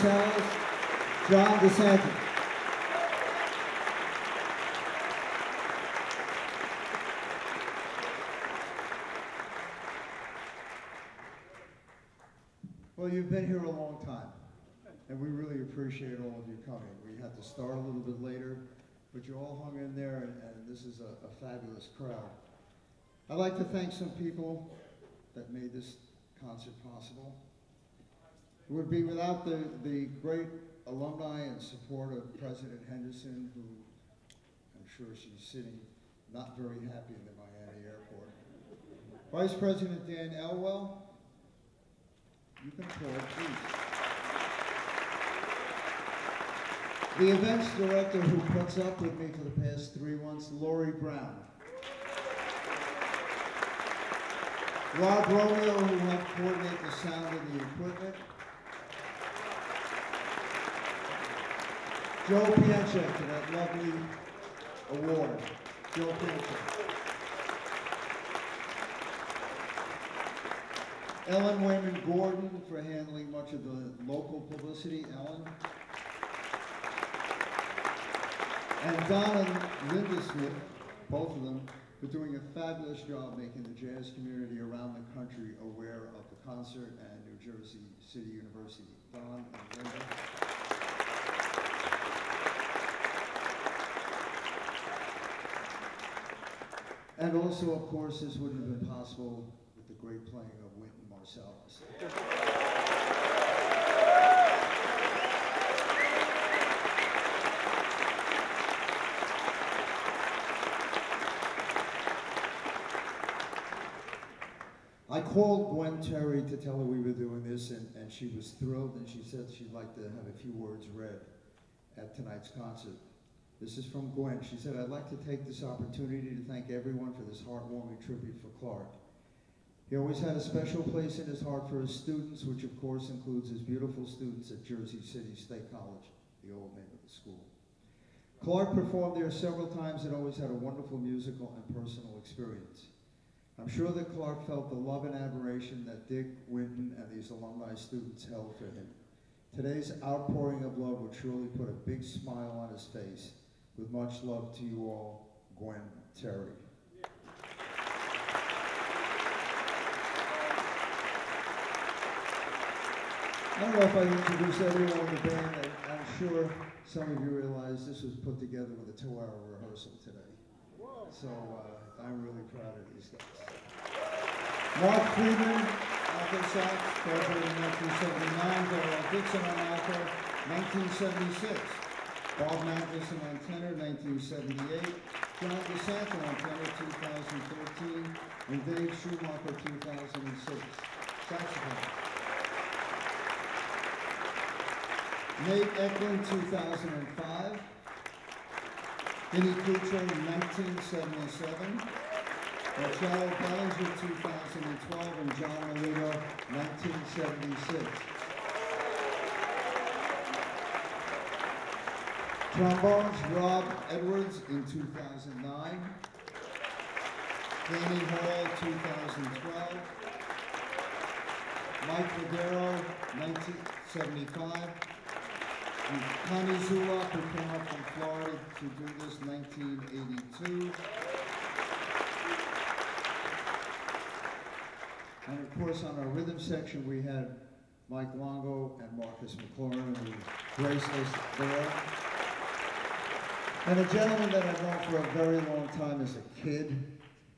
John DeSantis. Well, you've been here a long time, and we really appreciate all of you coming. We had to start a little bit later, but you all hung in there, and, and this is a, a fabulous crowd. I'd like to thank some people that made this concert possible. It would be without the, the great alumni and support of President Henderson, who I'm sure she's sitting not very happy in the Miami airport. Vice President Dan Elwell, you can applaud, please. The events director who puts up with me for the past three months, Lori Brown. Rob Romeo, who helped coordinate the sound and the equipment. Joe Pianchek for that lovely award. Joe Pianchek. Ellen Wayman Gordon for handling much of the local publicity. Ellen. And Don and Linda Smith, both of them, for doing a fabulous job making the jazz community around the country aware of the concert and New Jersey City University. Don and Linda. And also, of course, this wouldn't have been possible with the great playing of Wynton Marsalis. I called Gwen Terry to tell her we were doing this, and, and she was thrilled, and she said she'd like to have a few words read at tonight's concert. This is from Gwen. She said, I'd like to take this opportunity to thank everyone for this heartwarming tribute for Clark. He always had a special place in his heart for his students, which of course includes his beautiful students at Jersey City State College, the old name of the school. Clark performed there several times and always had a wonderful musical and personal experience. I'm sure that Clark felt the love and admiration that Dick, Wynton, and these alumni students held for him. Today's outpouring of love would surely put a big smile on his face. With much love to you all, Gwen Terry. I don't know if I introduced everyone in the band. I- I'm sure some of you realize this was put together with a two-hour rehearsal today. So uh, I'm really proud of these guys. Mark Friedman, sax, graduated in 1979. Darrell Dixon on alto, 1976. Bob Magnuson on tenor, 1978. John DeSanto on tenor, 2013. And Dave Schumacher, 2006. Saxophone. Nate Eklund, 2005. Vinnie Kucho, 1977. Marcello Bellinger, 2012. And John Molino, 1976. Trombones, Rob Edwards in 2009. Danny Hall, 2012. Mike Madero, 1975. And Connie Zulak, who came up from Florida to do this, 1982. And of course, on our rhythm section, we had Mike Longo and Marcus McLaurine, who graced us there. And a gentleman that I've known for a very long time as a kid,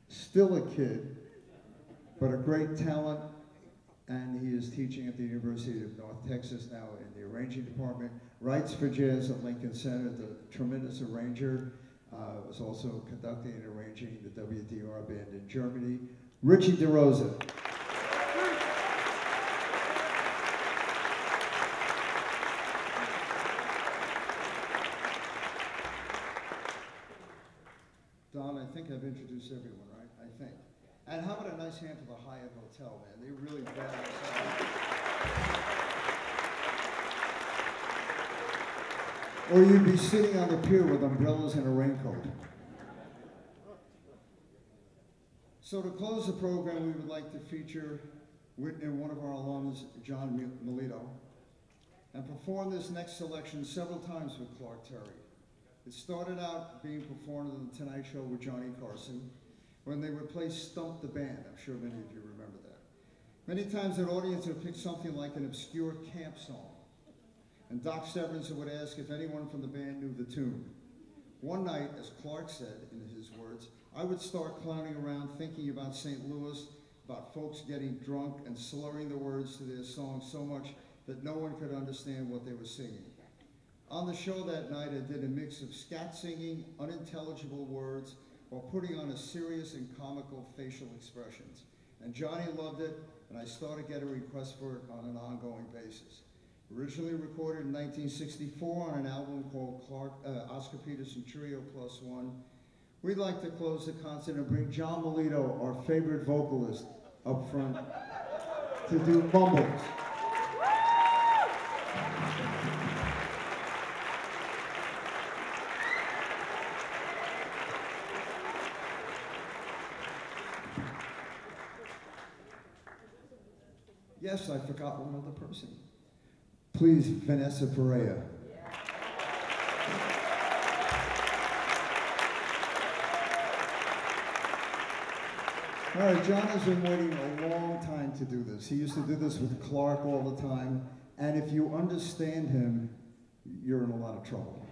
still a kid, but a great talent, and he is teaching at the University of North Texas now in the arranging department. Writes for jazz at Lincoln Center, the tremendous arranger. Uh, was also conducting and arranging the WDR band in Germany. Richie DeRosa. Don, I think I've introduced everyone, right? I think. And how a nice hand for the Hyatt Hotel, man? They really us out. Or you'd be sitting on the pier with umbrellas and a raincoat. So to close the program, we would like to feature one of our alums, John Melito, and perform this next selection several times with Clark Terry. It started out being performed on The Tonight Show with Johnny Carson when they would play Stump the Band. I'm sure many of you remember that. Many times an audience would pick something like an obscure camp song, and Doc Severinsen would ask if anyone from the band knew the tune. One night, as Clark said in his words, I would start clowning around thinking about St. Louis, about folks getting drunk and slurring the words to their song so much that no one could understand what they were singing. On the show that night, I did a mix of scat singing, unintelligible words, while putting on a serious and comical facial expressions. And Johnny loved it, and I started getting requests for it on an ongoing basis. Originally recorded in 1964 on an album called Clark, uh, Oscar Peterson Trio Plus One, we'd like to close the concert and bring John Melito, our favorite vocalist, up front to do Mumbles. Yes, I forgot one other person. Please, Vanessa Perea. All right, John has been waiting a long time to do this. He used to do this with Clark all the time, and if you understand him, you're in a lot of trouble.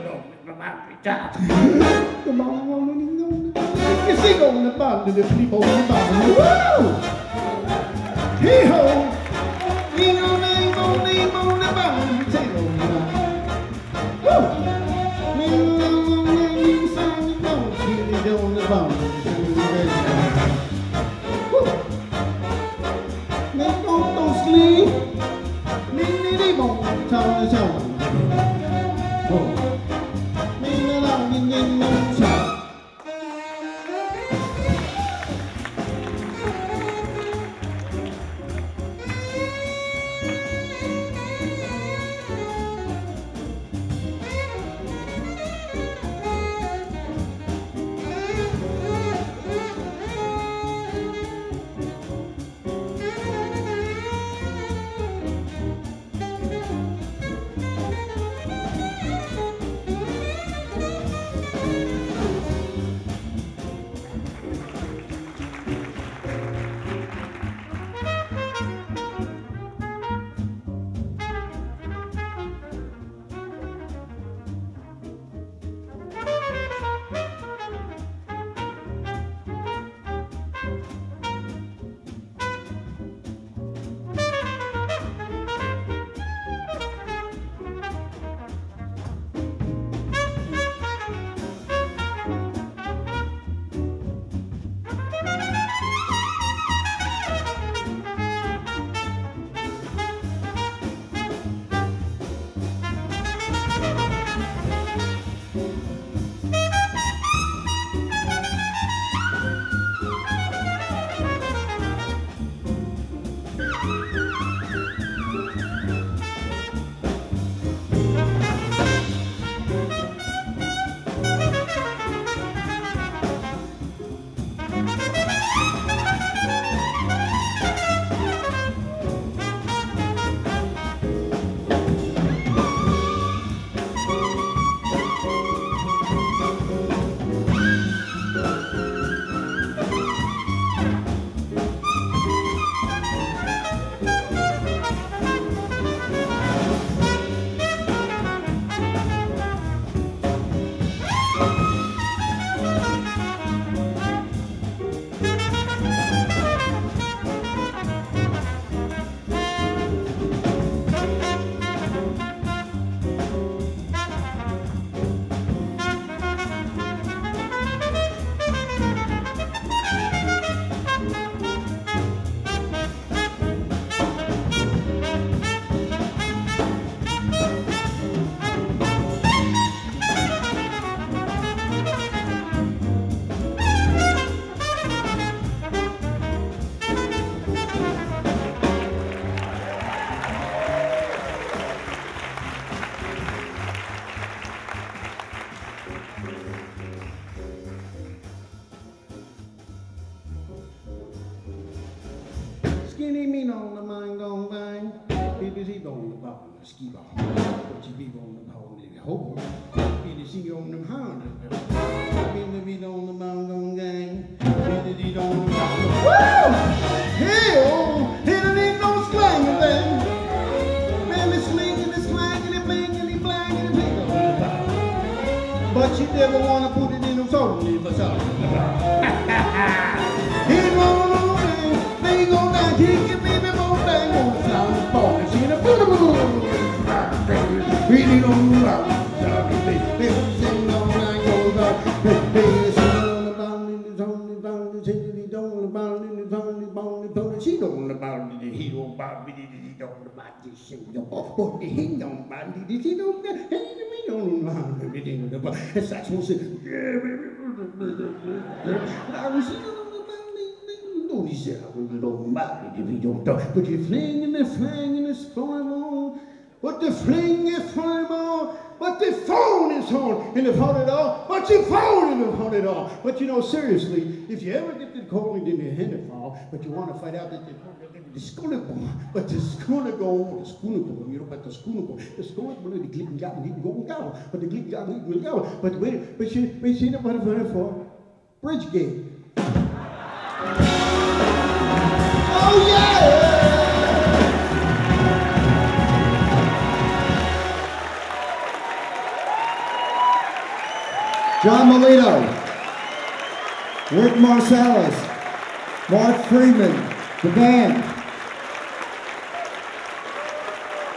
Bone. The bone, on the ding, on the bone. You sing on the bone, the flip, on the bone. Woo! Hey ho! Ding on ding on ding on the bone, take on the bone. Woo! Ding on ding ding on it on bone. Woo! Make on. Ding ding ding bone, tell the Skinny mean on the mind gone bang. Baby, she on the bottom of the ski ball. But she be on the ball, nigga, Hope, Baby, she on them hounds. But you fling and the fling and the flying on. But the fling is flying on. But the phone is on. And the phone it all. But the phone and the phone it all. But you know, seriously, if you ever get the calling in the hand fall, but you want to find out that the schooner go, but the schooner go, you know, but the go, the go, the glicken and he go go, but the glicken and he go, but wait, but you, but know what I'm running for? Bridgegate. Oh yeah! John Molino, Rick Marsalis, Mark Freeman, the band.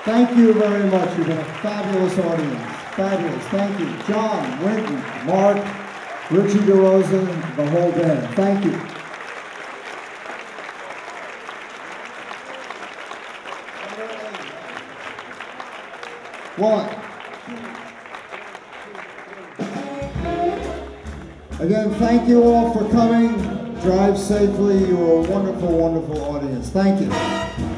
Thank you very much. You've been a fabulous audience. Fabulous. Thank you. John, Wynton, Mark, Richie DeRosa, the whole band. Thank you. One. Again, thank you all for coming. Drive safely. You're a wonderful, wonderful audience. Thank you.